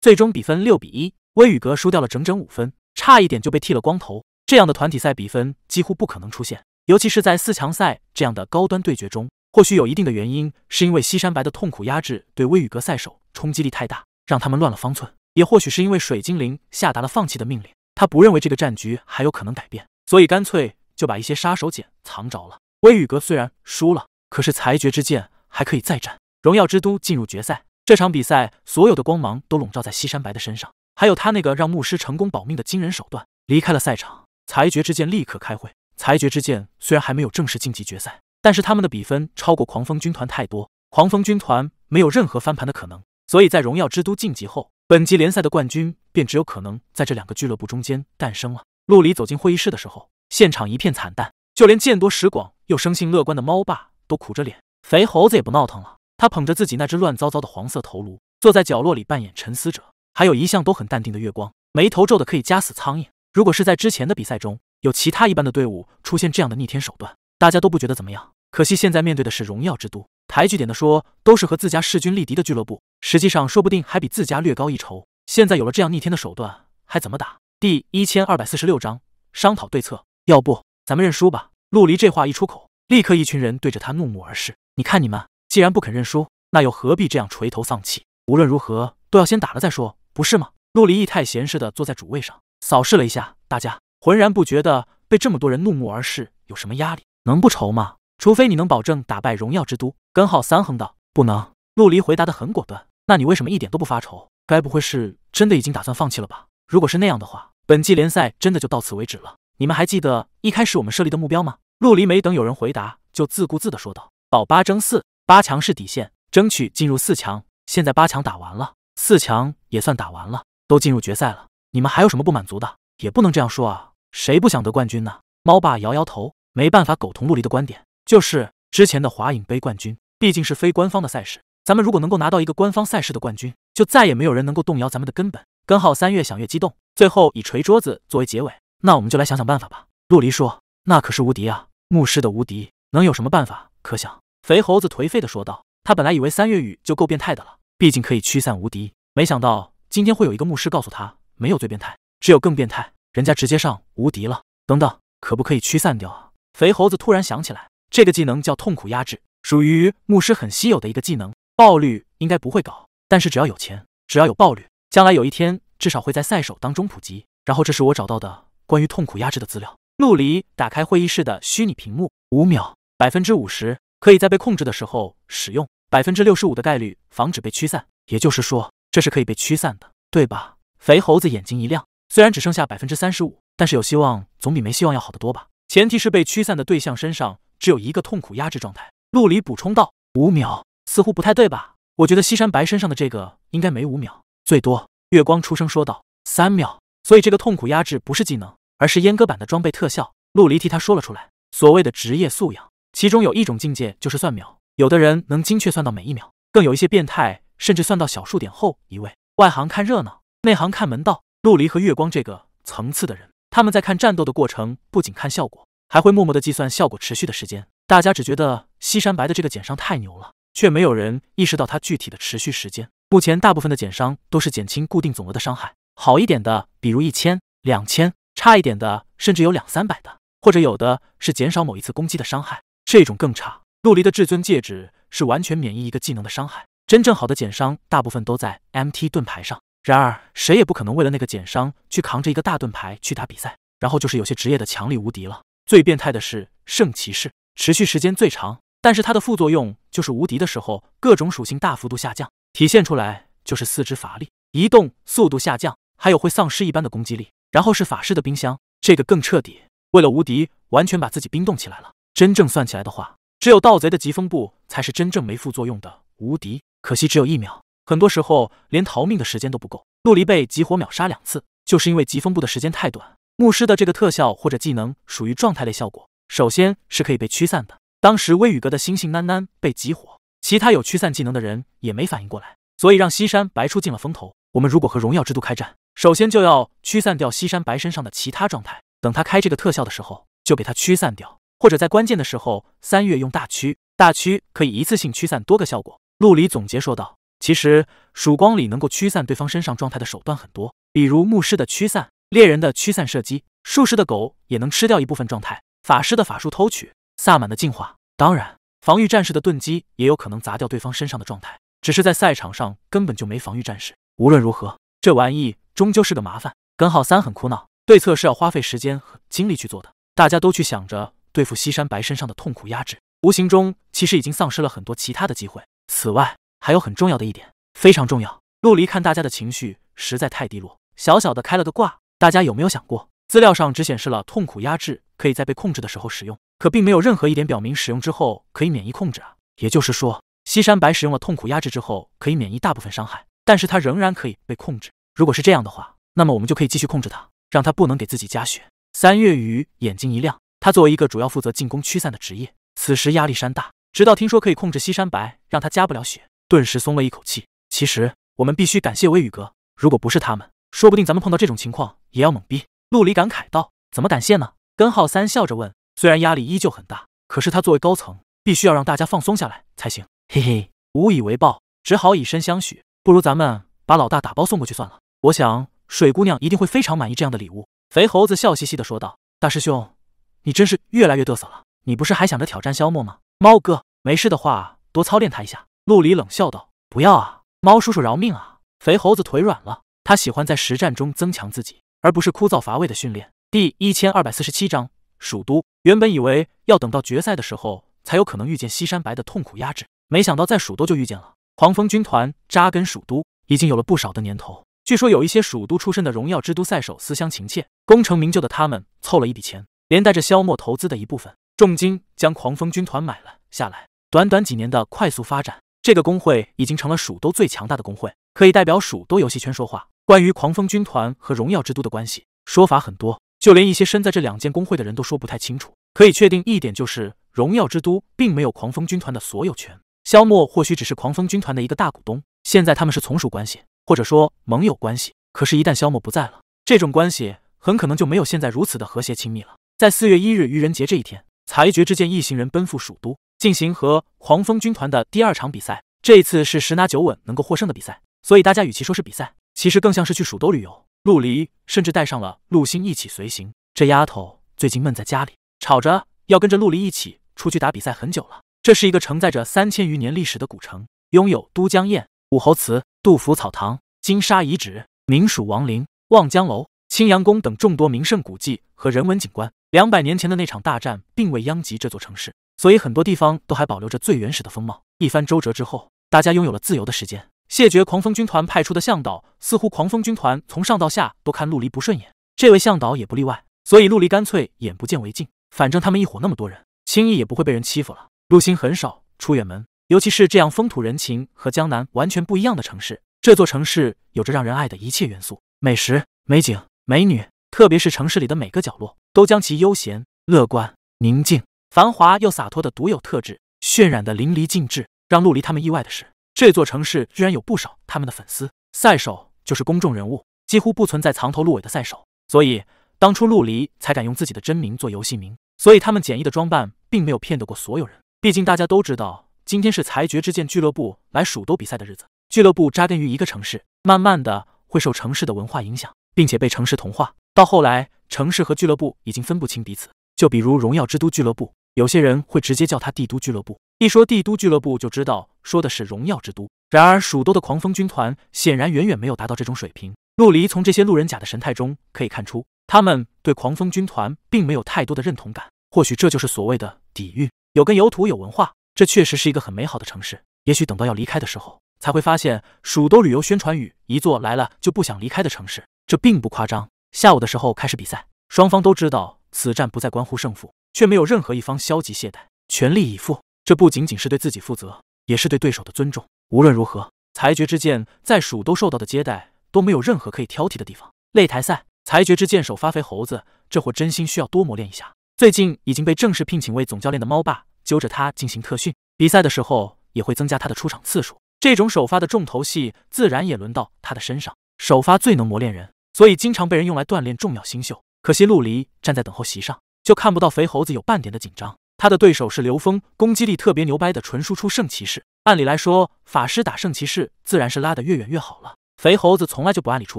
最终比分六比一，威宇阁输掉了整整五分，差一点就被剃了光头。这样的团体赛比分几乎不可能出现，尤其是在四强赛这样的高端对决中。或许有一定的原因，是因为西山白的痛苦压制对威宇阁赛手冲击力太大，让他们乱了方寸；也或许是因为水精灵下达了放弃的命令，他不认为这个战局还有可能改变，所以干脆就把一些杀手锏藏着了。威宇阁虽然输了，可是裁决之剑还可以再战。荣耀之都进入决赛，这场比赛所有的光芒都笼罩在西山白的身上，还有他那个让牧师成功保命的惊人手段。离开了赛场，裁决之剑立刻开会。裁决之剑虽然还没有正式晋级决赛。但是他们的比分超过狂风军团太多，狂风军团没有任何翻盘的可能，所以在荣耀之都晋级后，本级联赛的冠军便只有可能在这两个俱乐部中间诞生了。陆离走进会议室的时候，现场一片惨淡，就连见多识广又生性乐观的猫爸都苦着脸。肥猴子也不闹腾了，他捧着自己那只乱糟糟的黄色头颅，坐在角落里扮演沉思者。还有一向都很淡定的月光，眉头皱的可以夹死苍蝇。如果是在之前的比赛中，有其他一般的队伍出现这样的逆天手段。大家都不觉得怎么样，可惜现在面对的是荣耀之都。抬举点的说，都是和自家势均力敌的俱乐部，实际上说不定还比自家略高一筹。现在有了这样逆天的手段，还怎么打？第一千二百四十六章商讨对策。要不咱们认输吧？陆离这话一出口，立刻一群人对着他怒目而视。你看你们，既然不肯认输，那又何必这样垂头丧气？无论如何都要先打了再说，不是吗？陆离意态闲似的坐在主位上，扫视了一下大家，浑然不觉得被这么多人怒目而视有什么压力。能不愁吗？除非你能保证打败荣耀之都。根号三哼道：“不能。”陆离回答的很果断。那你为什么一点都不发愁？该不会是真的已经打算放弃了吧？如果是那样的话，本季联赛真的就到此为止了。你们还记得一开始我们设立的目标吗？陆离没等有人回答，就自顾自的说道：“保八争四，八强是底线，争取进入四强。现在八强打完了，四强也算打完了，都进入决赛了。你们还有什么不满足的？也不能这样说啊，谁不想得冠军呢？”猫爸摇摇头。没办法苟同陆离的观点，就是之前的华影杯冠军毕竟是非官方的赛事，咱们如果能够拿到一个官方赛事的冠军，就再也没有人能够动摇咱们的根本。根号三越想越激动，最后以捶桌子作为结尾。那我们就来想想办法吧。陆离说：“那可是无敌啊，牧师的无敌，能有什么办法可想？”肥猴子颓废的说道：“他本来以为三月雨就够变态的了，毕竟可以驱散无敌，没想到今天会有一个牧师告诉他，没有最变态，只有更变态，人家直接上无敌了。等等，可不可以驱散掉啊？”肥猴子突然想起来，这个技能叫痛苦压制，属于牧师很稀有的一个技能。爆率应该不会搞，但是只要有钱，只要有爆率，将来有一天至少会在赛手当中普及。然后这是我找到的关于痛苦压制的资料。陆离打开会议室的虚拟屏幕，五秒，百分之五十可以在被控制的时候使用，百分之六十五的概率防止被驱散。也就是说，这是可以被驱散的，对吧？肥猴子眼睛一亮，虽然只剩下百分之三十五，但是有希望总比没希望要好得多吧。前提是被驱散的对象身上只有一个痛苦压制状态。陆离补充道：“五秒似乎不太对吧？我觉得西山白身上的这个应该没五秒，最多。”月光出声说道：“三秒。所以这个痛苦压制不是技能，而是阉割版的装备特效。”陆离替他说了出来：“所谓的职业素养，其中有一种境界就是算秒，有的人能精确算到每一秒，更有一些变态甚至算到小数点后一位。外行看热闹，内行看门道。陆离和月光这个层次的人。”他们在看战斗的过程，不仅看效果，还会默默的计算效果持续的时间。大家只觉得西山白的这个减伤太牛了，却没有人意识到它具体的持续时间。目前大部分的减伤都是减轻固定总额的伤害，好一点的，比如一千、两千；差一点的，甚至有两三百的，或者有的是减少某一次攻击的伤害，这种更差。陆离的至尊戒指是完全免疫一个技能的伤害，真正好的减伤大部分都在 MT 盾牌上。然而，谁也不可能为了那个减伤去扛着一个大盾牌去打比赛。然后就是有些职业的强力无敌了。最变态的是圣骑士，持续时间最长，但是它的副作用就是无敌的时候各种属性大幅度下降，体现出来就是四肢乏力、移动速度下降，还有会丧失一般的攻击力。然后是法师的冰箱，这个更彻底，为了无敌完全把自己冰冻起来了。真正算起来的话，只有盗贼的疾风步才是真正没副作用的无敌。可惜只有一秒。很多时候连逃命的时间都不够。陆离被集火秒杀两次，就是因为疾风步的时间太短。牧师的这个特效或者技能属于状态类效果，首先是可以被驱散的。当时微雨阁的星星囡囡被集火，其他有驱散技能的人也没反应过来，所以让西山白出尽了风头。我们如果和荣耀之都开战，首先就要驱散掉西山白身上的其他状态，等他开这个特效的时候，就给他驱散掉，或者在关键的时候，三月用大驱，大驱可以一次性驱散多个效果。陆离总结说道。其实曙光里能够驱散对方身上状态的手段很多，比如牧师的驱散、猎人的驱散射击、术士的狗也能吃掉一部分状态、法师的法术偷取、萨满的净化。当然，防御战士的盾击也有可能砸掉对方身上的状态。只是在赛场上根本就没防御战士。无论如何，这玩意终究是个麻烦。根号三很苦恼，对策是要花费时间和精力去做的。大家都去想着对付西山白身上的痛苦压制，无形中其实已经丧失了很多其他的机会。此外，还有很重要的一点，非常重要。陆离看大家的情绪实在太低落，小小的开了个挂。大家有没有想过，资料上只显示了痛苦压制可以在被控制的时候使用，可并没有任何一点表明使用之后可以免疫控制啊。也就是说，西山白使用了痛苦压制之后可以免疫大部分伤害，但是他仍然可以被控制。如果是这样的话，那么我们就可以继续控制他，让他不能给自己加血。三月雨眼睛一亮，他作为一个主要负责进攻驱散的职业，此时压力山大。直到听说可以控制西山白，让他加不了血。顿时松了一口气。其实我们必须感谢微雨哥，如果不是他们，说不定咱们碰到这种情况也要懵逼。陆离感慨道：“怎么感谢呢？”根号三笑着问：“虽然压力依旧很大，可是他作为高层，必须要让大家放松下来才行。”嘿嘿，无以为报，只好以身相许。不如咱们把老大打包送过去算了。我想水姑娘一定会非常满意这样的礼物。肥猴子笑嘻嘻的说道：“大师兄，你真是越来越嘚瑟了。你不是还想着挑战萧默吗？”猫哥，没事的话多操练他一下。陆离冷笑道：“不要啊，猫叔叔饶命啊！”肥猴子腿软了，他喜欢在实战中增强自己，而不是枯燥乏味的训练。第一千二百四十七章蜀都。原本以为要等到决赛的时候才有可能遇见西山白的痛苦压制，没想到在蜀都就遇见了。狂风军团扎根蜀都已经有了不少的年头，据说有一些蜀都出身的荣耀之都赛手思乡情切，功成名就的他们凑了一笔钱，连带着萧默投资的一部分重金将狂风军团买了下来。短短几年的快速发展。这个工会已经成了蜀都最强大的工会，可以代表蜀都游戏圈说话。关于狂风军团和荣耀之都的关系，说法很多，就连一些身在这两间工会的人都说不太清楚。可以确定一点就是，荣耀之都并没有狂风军团的所有权。萧默或许只是狂风军团的一个大股东，现在他们是从属关系，或者说盟友关系。可是，一旦萧默不在了，这种关系很可能就没有现在如此的和谐亲密了。在四月一日愚人节这一天，裁决之剑一行人奔赴蜀都。进行和狂风军团的第二场比赛，这一次是十拿九稳能够获胜的比赛，所以大家与其说是比赛，其实更像是去蜀都旅游。陆离甚至带上了陆星一起随行。这丫头最近闷在家里，吵着要跟着陆离一起出去打比赛很久了。这是一个承载着三千余年历史的古城，拥有都江堰、武侯祠、杜甫草堂、金沙遗址、明蜀王陵、望江楼、青阳宫等众多名胜古迹和人文景观。两百年前的那场大战并未殃及这座城市。所以很多地方都还保留着最原始的风貌。一番周折之后，大家拥有了自由的时间。谢绝狂风军团派出的向导，似乎狂风军团从上到下都看陆离不顺眼，这位向导也不例外。所以陆离干脆眼不见为净，反正他们一伙那么多人，轻易也不会被人欺负了。陆星很少出远门，尤其是这样风土人情和江南完全不一样的城市。这座城市有着让人爱的一切元素：美食、美景、美女，特别是城市里的每个角落，都将其悠闲、乐观、宁静。繁华又洒脱的独有特质渲染的淋漓尽致，让陆离他们意外的是，这座城市居然有不少他们的粉丝。赛手就是公众人物，几乎不存在藏头露尾的赛手，所以当初陆离才敢用自己的真名做游戏名。所以他们简易的装扮并没有骗得过所有人。毕竟大家都知道，今天是裁决之剑俱乐部来蜀都比赛的日子。俱乐部扎根于一个城市，慢慢的会受城市的文化影响，并且被城市同化。到后来，城市和俱乐部已经分不清彼此。就比如荣耀之都俱乐部。有些人会直接叫他帝都俱乐部，一说帝都俱乐部就知道说的是荣耀之都。然而蜀都的狂风军团显然远远没有达到这种水平。陆离从这些路人甲的神态中可以看出，他们对狂风军团并没有太多的认同感。或许这就是所谓的底蕴，有根有土有文化，这确实是一个很美好的城市。也许等到要离开的时候，才会发现蜀都旅游宣传语一座来了就不想离开的城市，这并不夸张。下午的时候开始比赛，双方都知道此战不再关乎胜负。却没有任何一方消极懈怠，全力以赴。这不仅仅是对自己负责，也是对对手的尊重。无论如何，裁决之剑在蜀都受到的接待都没有任何可以挑剔的地方。擂台赛，裁决之剑首发肥猴子，这货真心需要多磨练一下。最近已经被正式聘请为总教练的猫爸揪着他进行特训，比赛的时候也会增加他的出场次数。这种首发的重头戏，自然也轮到他的身上。首发最能磨练人，所以经常被人用来锻炼重要新秀。可惜陆离站在等候席上。就看不到肥猴子有半点的紧张。他的对手是刘峰，攻击力特别牛掰的纯输出圣骑士。按理来说，法师打圣骑士自然是拉得越远越好了。肥猴子从来就不按理出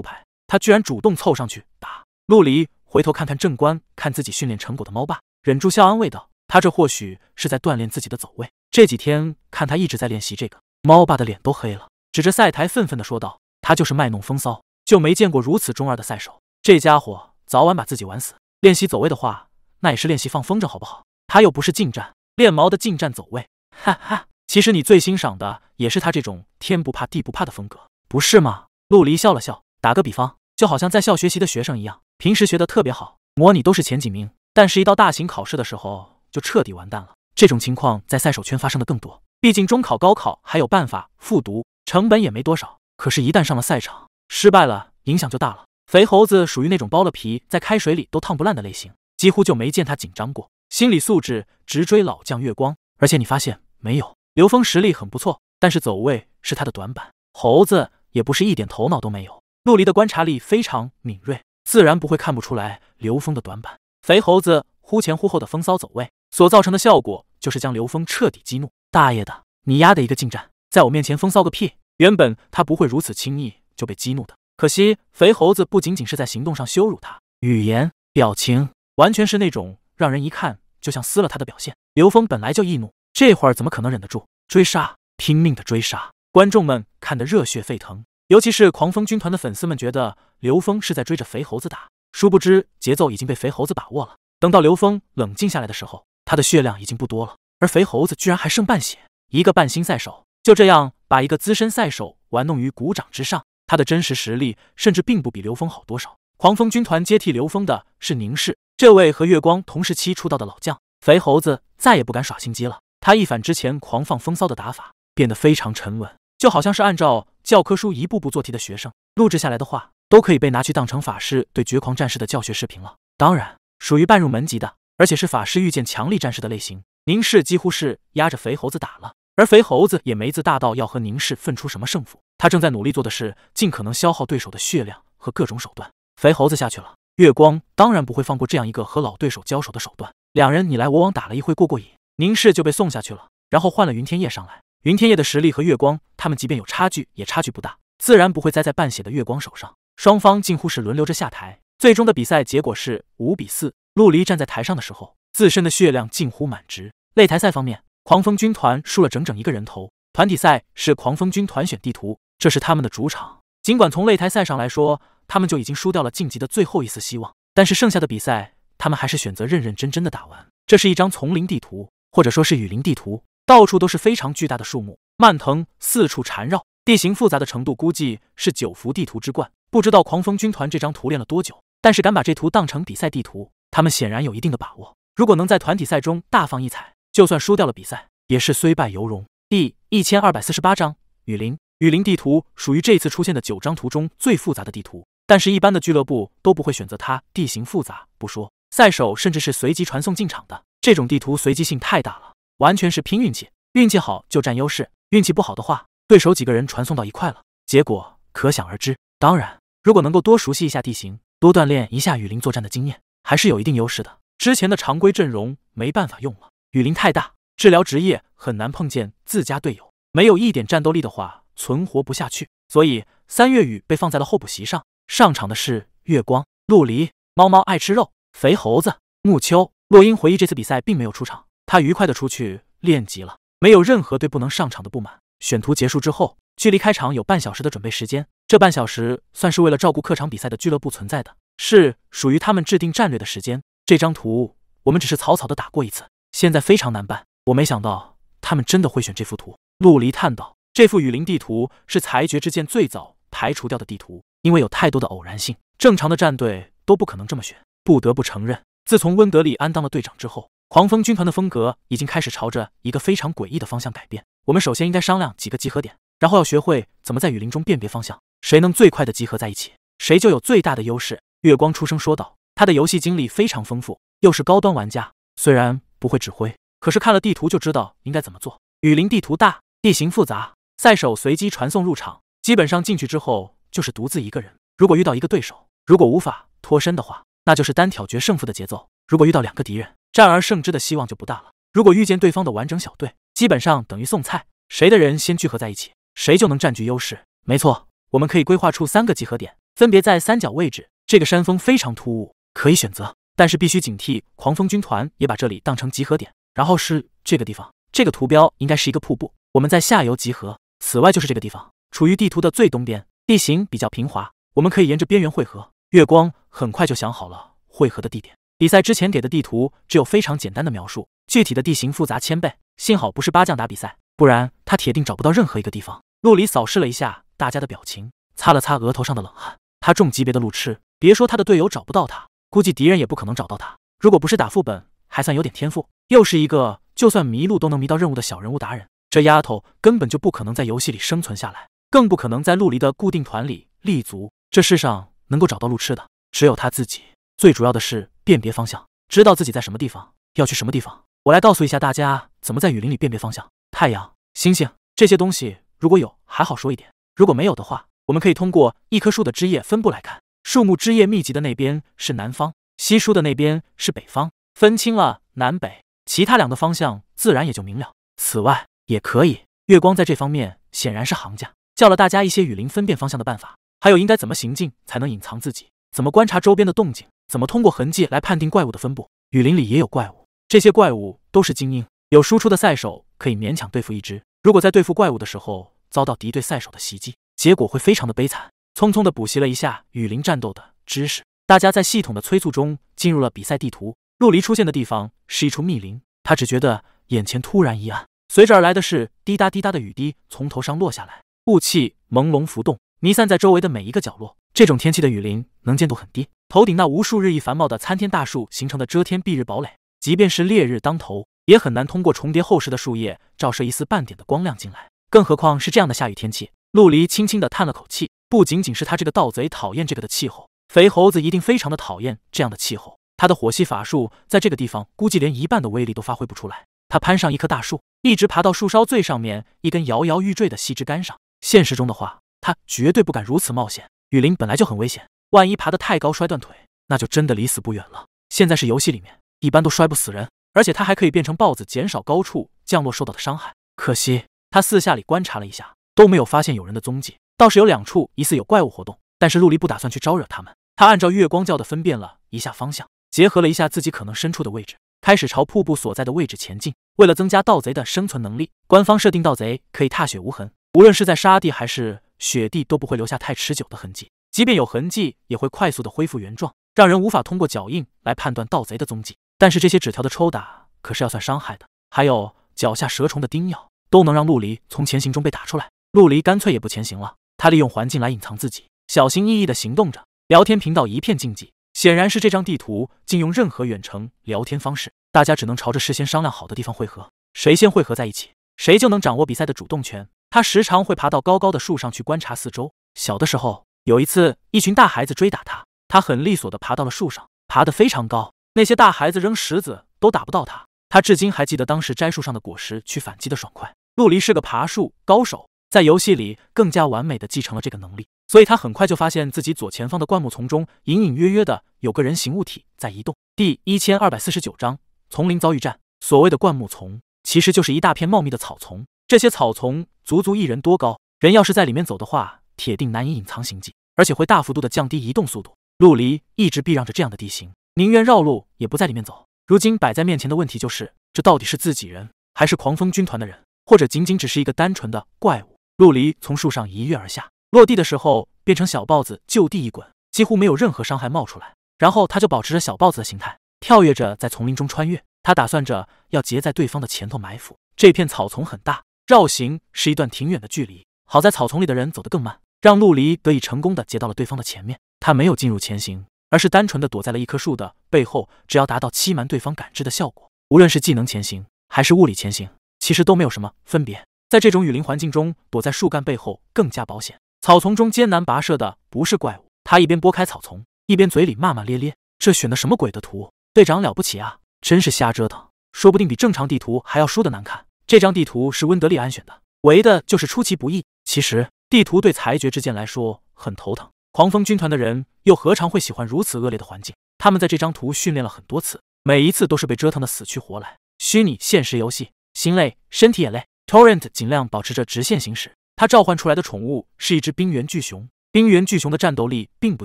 牌，他居然主动凑上去打。陆离回头看看正官，看自己训练成果的猫爸，忍住笑安慰道：“他这或许是在锻炼自己的走位。这几天看他一直在练习这个。”猫爸的脸都黑了，指着赛台愤愤地说道：“他就是卖弄风骚，就没见过如此中二的赛手。这家伙早晚把自己玩死。练习走位的话，那也是练习放风筝，好不好？”他又不是近战练毛的近战走位，哈哈！其实你最欣赏的也是他这种天不怕地不怕的风格，不是吗？陆离笑了笑，打个比方，就好像在校学习的学生一样，平时学的特别好，模拟都是前几名，但是一到大型考试的时候就彻底完蛋了。这种情况在赛手圈发生的更多，毕竟中考、高考还有办法复读，成本也没多少。可是，一旦上了赛场，失败了，影响就大了。肥猴子属于那种剥了皮，在开水里都烫不烂的类型，几乎就没见他紧张过。心理素质直追老将月光，而且你发现没有，刘峰实力很不错，但是走位是他的短板。猴子也不是一点头脑都没有，陆离的观察力非常敏锐，自然不会看不出来刘峰的短板。肥猴子忽前忽后的风骚走位，所造成的效果就是将刘峰彻底激怒。大爷的，你丫的一个近战，在我面前风骚个屁！原本他不会如此轻易就被激怒的，可惜肥猴子不仅仅是在行动上羞辱他，语言表情完全是那种让人一看。就像撕了他的表现，刘峰本来就易怒，这会儿怎么可能忍得住？追杀，拼命的追杀！观众们看得热血沸腾，尤其是狂风军团的粉丝们，觉得刘峰是在追着肥猴子打。殊不知，节奏已经被肥猴子把握了。等到刘峰冷静下来的时候，他的血量已经不多了，而肥猴子居然还剩半血。一个半新赛手就这样把一个资深赛手玩弄于股掌之上，他的真实实力甚至并不比刘峰好多少。狂风军团接替刘峰的是宁氏。这位和月光同时期出道的老将肥猴子再也不敢耍心机了。他一反之前狂放风骚的打法，变得非常沉稳，就好像是按照教科书一步步做题的学生。录制下来的话，都可以被拿去当成法师对绝狂战士的教学视频了。当然，属于半入门级的，而且是法师遇见强力战士的类型。宁氏几乎是压着肥猴子打了，而肥猴子也没自大到要和宁氏分出什么胜负。他正在努力做的是尽可能消耗对手的血量和各种手段。肥猴子下去了。月光当然不会放过这样一个和老对手交手的手段，两人你来我往打了一会过过瘾，宁氏就被送下去了，然后换了云天夜上来。云天夜的实力和月光他们即便有差距，也差距不大，自然不会栽在半血的月光手上。双方近乎是轮流着下台，最终的比赛结果是五比四。陆离站在台上的时候，自身的血量近乎满值。擂台赛方面，狂风军团输了整整一个人头。团体赛是狂风军团选地图，这是他们的主场。尽管从擂台赛上来说，他们就已经输掉了晋级的最后一丝希望，但是剩下的比赛，他们还是选择认认真真的打完。这是一张丛林地图，或者说是雨林地图，到处都是非常巨大的树木，蔓藤四处缠绕，地形复杂的程度估计是九幅地图之冠。不知道狂风军团这张图练了多久，但是敢把这图当成比赛地图，他们显然有一定的把握。如果能在团体赛中大放异彩，就算输掉了比赛，也是虽败犹荣。第一千二百四十八章雨林。雨林地图属于这次出现的九张图中最复杂的地图。但是，一般的俱乐部都不会选择它，地形复杂不说，赛手甚至是随机传送进场的。这种地图随机性太大了，完全是拼运气，运气好就占优势，运气不好的话，对手几个人传送到一块了，结果可想而知。当然，如果能够多熟悉一下地形，多锻炼一下雨林作战的经验，还是有一定优势的。之前的常规阵容没办法用了，雨林太大，治疗职业很难碰见自家队友，没有一点战斗力的话，存活不下去。所以三月雨被放在了候补席上。上场的是月光、陆离、猫猫爱吃肉、肥猴子、木秋。洛英回忆这次比赛并没有出场，他愉快的出去练级了，没有任何对不能上场的不满。选图结束之后，距离开场有半小时的准备时间，这半小时算是为了照顾客场比赛的俱乐部存在的，是属于他们制定战略的时间。这张图我们只是草草的打过一次，现在非常难办。我没想到他们真的会选这幅图。陆离叹道：“这幅雨林地图是裁决之剑最早排除掉的地图。”因为有太多的偶然性，正常的战队都不可能这么选。不得不承认，自从温德里安当了队长之后，狂风军团的风格已经开始朝着一个非常诡异的方向改变。我们首先应该商量几个集合点，然后要学会怎么在雨林中辨别方向，谁能最快的集合在一起，谁就有最大的优势。月光出声说道，他的游戏经历非常丰富，又是高端玩家，虽然不会指挥，可是看了地图就知道应该怎么做。雨林地图大，地形复杂，赛手随机传送入场，基本上进去之后。就是独自一个人。如果遇到一个对手，如果无法脱身的话，那就是单挑决胜负的节奏。如果遇到两个敌人，战而胜之的希望就不大了。如果遇见对方的完整小队，基本上等于送菜，谁的人先聚合在一起，谁就能占据优势。没错，我们可以规划出三个集合点，分别在三角位置。这个山峰非常突兀，可以选择，但是必须警惕狂风军团也把这里当成集合点。然后是这个地方，这个图标应该是一个瀑布，我们在下游集合。此外就是这个地方，处于地图的最东边，地形比较平滑，我们可以沿着边缘汇合。月光很快就想好了汇合的地点。比赛之前给的地图只有非常简单的描述。具体的地形复杂千倍，幸好不是八将打比赛，不然他铁定找不到任何一个地方。陆离扫视了一下大家的表情，擦了擦额头上的冷汗。他重级别的路痴，别说他的队友找不到他，估计敌人也不可能找到他。如果不是打副本，还算有点天赋。又是一个就算迷路都能迷到任务的小人物达人。这丫头根本就不可能在游戏里生存下来，更不可能在陆离的固定团里立足。这世上能够找到路痴的，只有他自己。最主要的是辨别方向，知道自己在什么地方，要去什么地方。我来告诉一下大家，怎么在雨林里辨别方向。太阳、星星这些东西，如果有还好说一点；如果没有的话，我们可以通过一棵树的枝叶分布来看。树木枝叶密集的那边是南方，稀疏的那边是北方。分清了南北，其他两个方向自然也就明了。此外，也可以，月光在这方面显然是行家，教了大家一些雨林分辨方向的办法，还有应该怎么行进才能隐藏自己，怎么观察周边的动静，怎么通过痕迹来判定怪物的分布。雨林里也有怪物。这些怪物都是精英，有输出的赛手可以勉强对付一只。如果在对付怪物的时候遭到敌对赛手的袭击，结果会非常的悲惨。匆匆的补习了一下雨林战斗的知识，大家在系统的催促中进入了比赛地图。陆离出现的地方是一处密林，他只觉得眼前突然一暗，随之而来的是滴答滴答的雨滴从头上落下来，雾气朦胧浮动，弥散在周围的每一个角落。这种天气的雨林能见度很低，头顶那无数日益繁茂的参天大树形成的遮天蔽日堡垒。即便是烈日当头，也很难通过重叠厚实的树叶照射一丝半点的光亮进来。更何况是这样的下雨天气。陆离轻轻的叹了口气，不仅仅是他这个盗贼讨厌这个的气候，肥猴子一定非常的讨厌这样的气候。他的火系法术在这个地方估计连一半的威力都发挥不出来。他攀上一棵大树，一直爬到树梢最上面一根摇摇欲坠的细枝干上。现实中的话，他绝对不敢如此冒险。雨林本来就很危险，万一爬得太高摔断腿，那就真的离死不远了。现在是游戏里面。一般都摔不死人，而且他还可以变成豹子，减少高处降落受到的伤害。可惜他四下里观察了一下，都没有发现有人的踪迹，倒是有两处疑似有怪物活动。但是陆离不打算去招惹他们，他按照月光教的分辨了一下方向，结合了一下自己可能身处的位置，开始朝瀑布所在的位置前进。为了增加盗贼的生存能力，官方设定盗贼可以踏雪无痕，无论是在沙地还是雪地都不会留下太持久的痕迹，即便有痕迹也会快速的恢复原状，让人无法通过脚印来判断盗贼的踪迹。但是这些纸条的抽打可是要算伤害的，还有脚下蛇虫的叮咬，都能让陆离从前行中被打出来。陆离干脆也不前行了，他利用环境来隐藏自己，小心翼翼的行动着。聊天频道一片静寂，显然是这张地图禁用任何远程聊天方式，大家只能朝着事先商量好的地方汇合，谁先汇合在一起，谁就能掌握比赛的主动权。他时常会爬到高高的树上去观察四周。小的时候，有一次一群大孩子追打他，他很利索的爬到了树上，爬得非常高。那些大孩子扔石子都打不到他，他至今还记得当时摘树上的果实去反击的爽快。陆离是个爬树高手，在游戏里更加完美的继承了这个能力，所以他很快就发现自己左前方的灌木丛中隐隐约约的有个人形物体在移动。第一千二百四十九章丛林遭遇战。所谓的灌木丛，其实就是一大片茂密的草丛，这些草丛足足一人多高，人要是在里面走的话，铁定难以隐藏行迹，而且会大幅度的降低移动速度。陆离一直避让着这样的地形。宁愿绕路也不在里面走。如今摆在面前的问题就是，这到底是自己人，还是狂风军团的人，或者仅仅只是一个单纯的怪物？陆离从树上一跃而下，落地的时候变成小豹子，就地一滚，几乎没有任何伤害冒出来。然后他就保持着小豹子的形态，跳跃着在丛林中穿越。他打算着要截在对方的前头埋伏。这片草丛很大，绕行是一段挺远的距离。好在草丛里的人走得更慢，让陆离得以成功的截到了对方的前面。他没有进入前行。而是单纯的躲在了一棵树的背后，只要达到欺瞒对方感知的效果，无论是技能前行还是物理前行，其实都没有什么分别。在这种雨林环境中，躲在树干背后更加保险。草丛中艰难跋涉的不是怪物，他一边拨开草丛，一边嘴里骂骂咧咧：“这选的什么鬼的图？队长了不起啊，真是瞎折腾，说不定比正常地图还要输的难看。这张地图是温德利安选的，为的就是出其不意。其实地图对裁决之剑来说很头疼。”狂风军团的人又何尝会喜欢如此恶劣的环境？他们在这张图训练了很多次，每一次都是被折腾的死去活来。虚拟现实游戏，心累，身体也累。Torrent 尽量保持着直线行驶。他召唤出来的宠物是一只冰原巨熊。冰原巨熊的战斗力并不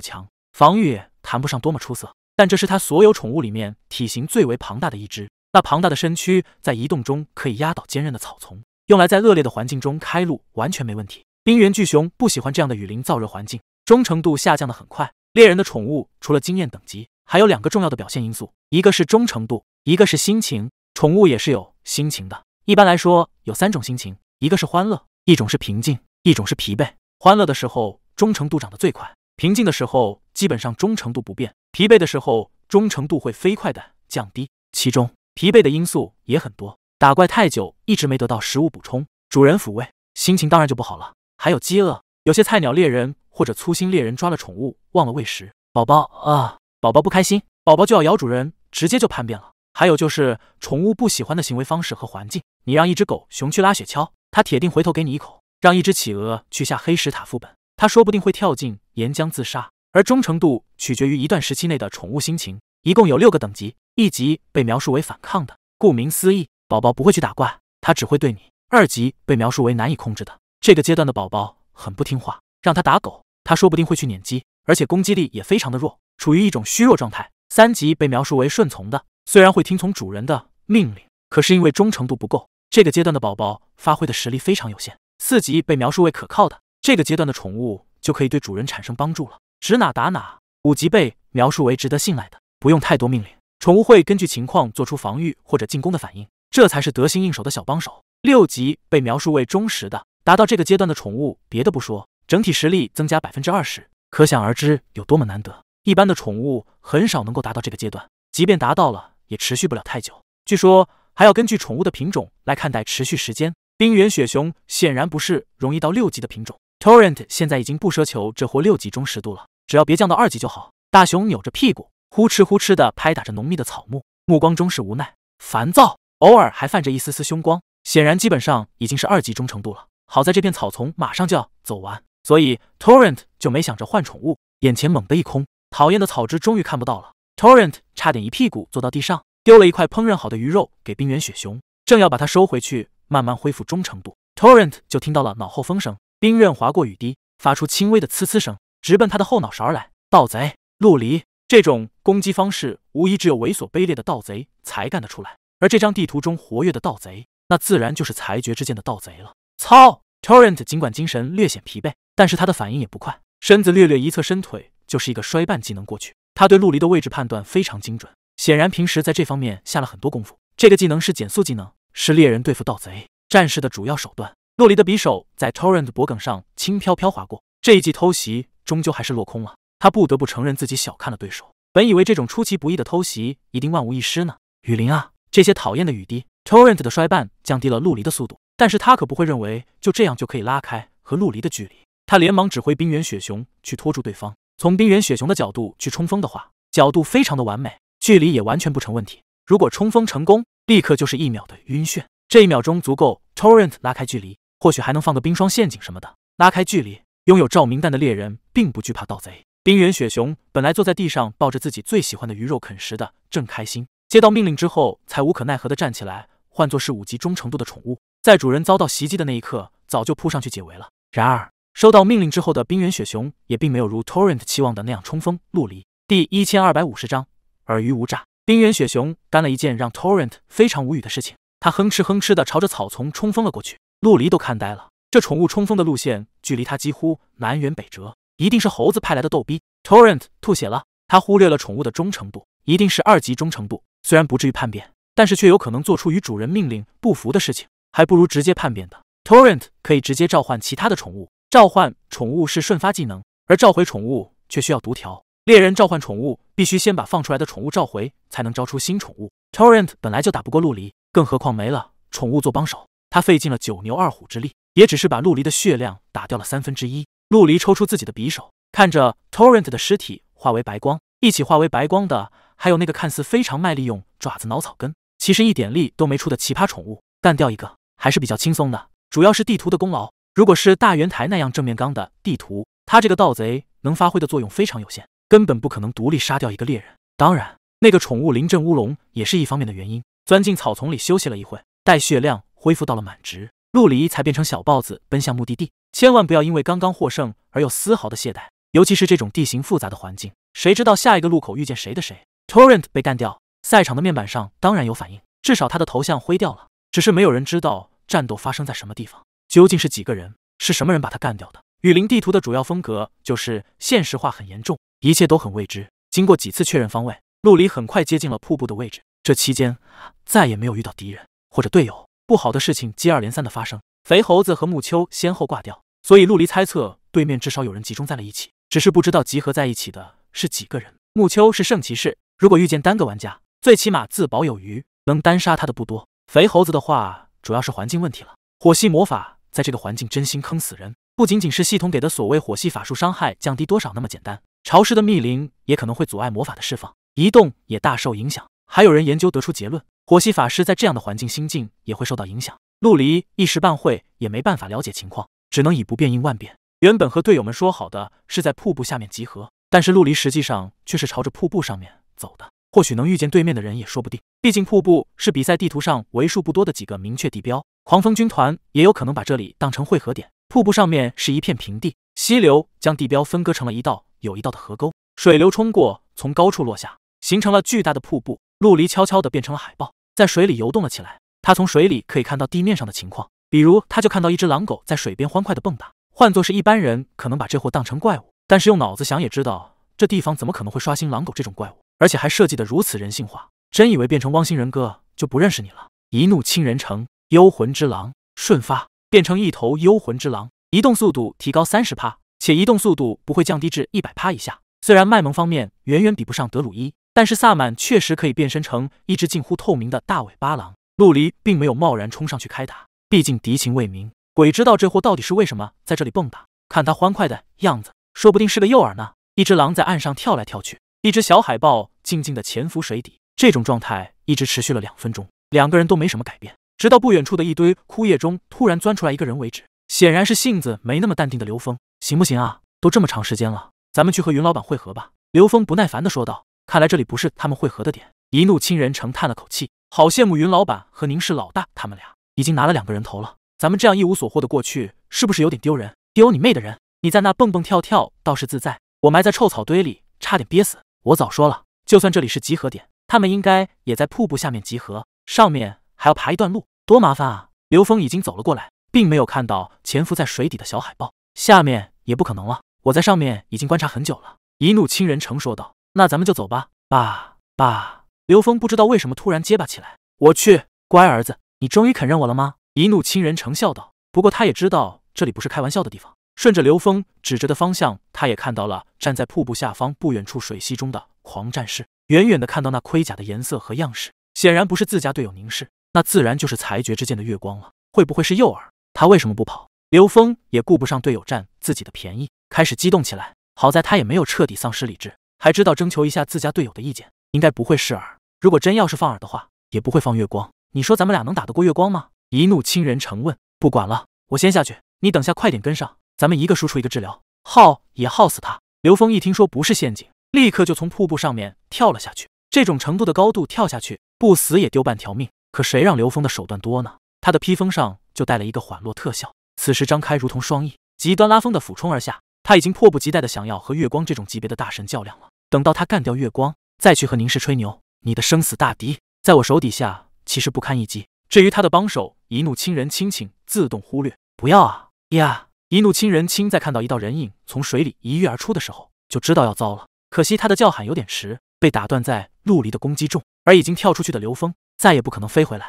强，防御也谈不上多么出色，但这是他所有宠物里面体型最为庞大的一只。那庞大的身躯在移动中可以压倒坚韧的草丛，用来在恶劣的环境中开路完全没问题。冰原巨熊不喜欢这样的雨林燥热环境，忠诚度下降的很快。猎人的宠物除了经验等级，还有两个重要的表现因素，一个是忠诚度，一个是心情。宠物也是有心情的。一般来说，有三种心情：一个是欢乐，一种是平静，一种是疲惫。欢乐的时候，忠诚度涨得最快；平静的时候，基本上忠诚度不变；疲惫的时候，忠诚度会飞快的降低。其中，疲惫的因素也很多。打怪太久，一直没得到食物补充，主人抚慰，心情当然就不好了。还有饥饿，有些菜鸟猎人或者粗心猎人抓了宠物忘了喂食，宝宝啊，宝宝不开心，宝宝就要咬主人，直接就叛变了。还有就是宠物不喜欢的行为方式和环境。你让一只狗熊去拉雪橇，它铁定回头给你一口；让一只企鹅去下黑石塔副本，它说不定会跳进岩浆自杀。而忠诚度取决于一段时期内的宠物心情，一共有六个等级。一级被描述为反抗的，顾名思义，宝宝不会去打怪，它只会对你。二级被描述为难以控制的，这个阶段的宝宝很不听话，让它打狗，它说不定会去撵鸡，而且攻击力也非常的弱，处于一种虚弱状态。三级被描述为顺从的。虽然会听从主人的命令，可是因为忠诚度不够，这个阶段的宝宝发挥的实力非常有限。四级被描述为可靠的，这个阶段的宠物就可以对主人产生帮助了，指哪打哪。五级被描述为值得信赖的，不用太多命令，宠物会根据情况做出防御或者进攻的反应，这才是得心应手的小帮手。六级被描述为忠实的，达到这个阶段的宠物，别的不说，整体实力增加百分之二十，可想而知有多么难得。一般的宠物很少能够达到这个阶段，即便达到了。也持续不了太久，据说还要根据宠物的品种来看待持续时间。冰原雪熊显然不是容易到六级的品种。Torrent 现在已经不奢求这货六级忠实度了，只要别降到二级就好。大熊扭着屁股，呼哧呼哧的拍打着浓密的草木，目光中是无奈、烦躁，偶尔还泛着一丝丝凶光，显然基本上已经是二级忠诚度了。好在这片草丛马上就要走完，所以 Torrent 就没想着换宠物。眼前猛地一空，讨厌的草汁终于看不到了。Torrent 差点一屁股坐到地上，丢了一块烹饪好的鱼肉给冰原雪熊，正要把它收回去，慢慢恢复忠诚度，Torrent 就听到了脑后风声，冰刃划过雨滴，发出轻微的呲呲声，直奔他的后脑勺而来。盗贼陆离，这种攻击方式无疑只有猥琐卑劣的盗贼才干得出来，而这张地图中活跃的盗贼，那自然就是裁决之剑的盗贼了。操！Torrent 尽管精神略显疲惫，但是他的反应也不快，身子略略一侧，伸腿就是一个摔绊技能过去。他对陆离的位置判断非常精准，显然平时在这方面下了很多功夫。这个技能是减速技能，是猎人对付盗贼战士的主要手段。陆离的匕首在 Torrent 脖颈上轻飘飘划过，这一记偷袭终究还是落空了。他不得不承认自己小看了对手，本以为这种出其不意的偷袭一定万无一失呢。雨林啊，这些讨厌的雨滴！Torrent 的摔绊降低了陆离的速度，但是他可不会认为就这样就可以拉开和陆离的距离。他连忙指挥冰原雪熊去拖住对方。从冰原雪熊的角度去冲锋的话，角度非常的完美，距离也完全不成问题。如果冲锋成功，立刻就是一秒的晕眩，这一秒钟足够 Torrent 拉开距离，或许还能放个冰霜陷阱什么的拉开距离。拥有照明弹的猎人并不惧怕盗贼。冰原雪熊本来坐在地上抱着自己最喜欢的鱼肉啃食的正开心，接到命令之后才无可奈何的站起来。换作是五级忠诚度的宠物，在主人遭到袭击的那一刻，早就扑上去解围了。然而。收到命令之后的冰原雪熊也并没有如 Torrent 期望的那样冲锋陆离。第一千二百五十章尔虞我诈。冰原雪熊干了一件让 Torrent 非常无语的事情，他哼哧哼哧的朝着草丛冲锋了过去。陆离都看呆了，这宠物冲锋的路线距离他几乎南辕北辙，一定是猴子派来的逗逼。Torrent 吐血了，他忽略了宠物的忠诚度，一定是二级忠诚度。虽然不至于叛变，但是却有可能做出与主人命令不符的事情，还不如直接叛变的。Torrent 可以直接召唤其他的宠物。召唤宠物是瞬发技能，而召回宠物却需要读条。猎人召唤宠物必须先把放出来的宠物召回，才能招出新宠物。Torrent 本来就打不过陆离，更何况没了宠物做帮手，他费尽了九牛二虎之力，也只是把陆离的血量打掉了三分之一。陆离抽出自己的匕首，看着 Torrent 的尸体化为白光，一起化为白光的还有那个看似非常卖力用爪子挠草根，其实一点力都没出的奇葩宠物，干掉一个还是比较轻松的，主要是地图的功劳。如果是大圆台那样正面刚的地图，他这个盗贼能发挥的作用非常有限，根本不可能独立杀掉一个猎人。当然，那个宠物临阵乌龙也是一方面的原因。钻进草丛里休息了一会，待血量恢复到了满值，陆离才变成小豹子奔向目的地。千万不要因为刚刚获胜而有丝毫的懈怠，尤其是这种地形复杂的环境，谁知道下一个路口遇见谁的谁？Torrent 被干掉，赛场的面板上当然有反应，至少他的头像灰掉了。只是没有人知道战斗发生在什么地方，究竟是几个人，是什么人把他干掉的？雨林地图的主要风格就是现实化很严重，一切都很未知。经过几次确认方位，陆离很快接近了瀑布的位置。这期间再也没有遇到敌人或者队友，不好的事情接二连三的发生。肥猴子和木秋先后挂掉，所以陆离猜测对面至少有人集中在了一起，只是不知道集合在一起的是几个人。木秋是圣骑士，如果遇见单个玩家，最起码自保有余，能单杀他的不多。肥猴子的话主要是环境问题了，火系魔法在这个环境真心坑死人，不仅仅是系统给的所谓火系法术伤害降低多少那么简单，潮湿的密林也可能会阻碍魔法的释放，移动也大受影响。还有人研究得出结论，火系法师在这样的环境心境也会受到影响。陆离一时半会也没办法了解情况，只能以不变应万变。原本和队友们说好的是在瀑布下面集合，但是陆离实际上却是朝着瀑布上面走的。或许能遇见对面的人也说不定，毕竟瀑布是比赛地图上为数不多的几个明确地标。狂风军团也有可能把这里当成汇合点。瀑布上面是一片平地，溪流将地标分割成了一道有一道的河沟，水流冲过，从高处落下，形成了巨大的瀑布。陆离悄悄地变成了海豹，在水里游动了起来。他从水里可以看到地面上的情况，比如他就看到一只狼狗在水边欢快的蹦跶。换作是一般人，可能把这货当成怪物，但是用脑子想也知道，这地方怎么可能会刷新狼狗这种怪物，而且还设计的如此人性化。真以为变成汪星人哥就不认识你了？一怒倾人城，幽魂之狼瞬发，变成一头幽魂之狼，移动速度提高三十帕，且移动速度不会降低至一百帕以下。虽然卖萌方面远远比不上德鲁伊。但是萨满确实可以变身成一只近乎透明的大尾巴狼，陆离并没有贸然冲上去开打，毕竟敌情未明，鬼知道这货到底是为什么在这里蹦跶。看他欢快的样子，说不定是个诱饵呢。一只狼在岸上跳来跳去，一只小海豹静静的潜伏水底，这种状态一直持续了两分钟，两个人都没什么改变，直到不远处的一堆枯叶中突然钻出来一个人为止。显然是性子没那么淡定的刘峰，行不行啊？都这么长时间了，咱们去和云老板会合吧。刘峰不耐烦的说道。看来这里不是他们会合的点。一怒倾人城叹了口气，好羡慕云老板和宁氏老大，他们俩已经拿了两个人头了。咱们这样一无所获的过去，是不是有点丢人？丢你妹的人！你在那蹦蹦跳跳倒是自在，我埋在臭草堆里，差点憋死。我早说了，就算这里是集合点，他们应该也在瀑布下面集合，上面还要爬一段路，多麻烦啊！刘峰已经走了过来，并没有看到潜伏在水底的小海豹，下面也不可能了。我在上面已经观察很久了。一怒倾人城说道。那咱们就走吧，爸爸。刘峰不知道为什么突然结巴起来。我去，乖儿子，你终于肯认我了吗？一怒倾人城笑道。不过他也知道这里不是开玩笑的地方。顺着刘峰指着的方向，他也看到了站在瀑布下方不远处水溪中的狂战士。远远的看到那盔甲的颜色和样式，显然不是自家队友凝视，那自然就是裁决之剑的月光了。会不会是诱饵？他为什么不跑？刘峰也顾不上队友占自己的便宜，开始激动起来。好在他也没有彻底丧失理智。还知道征求一下自家队友的意见，应该不会是饵。如果真要是放饵的话，也不会放月光。你说咱们俩能打得过月光吗？一怒倾人城问。不管了，我先下去，你等下快点跟上，咱们一个输出一个治疗，耗也耗死他。刘峰一听说不是陷阱，立刻就从瀑布上面跳了下去。这种程度的高度跳下去，不死也丢半条命。可谁让刘峰的手段多呢？他的披风上就带了一个缓落特效，此时张开如同双翼，极端拉风的俯冲而下。他已经迫不及待的想要和月光这种级别的大神较量了。等到他干掉月光，再去和宁氏吹牛。你的生死大敌在我手底下，其实不堪一击。至于他的帮手一怒亲人亲，请自动忽略。不要啊呀！一怒亲人亲在看到一道人影从水里一跃而出的时候，就知道要糟了。可惜他的叫喊有点迟，被打断在陆离的攻击中。而已经跳出去的刘峰，再也不可能飞回来。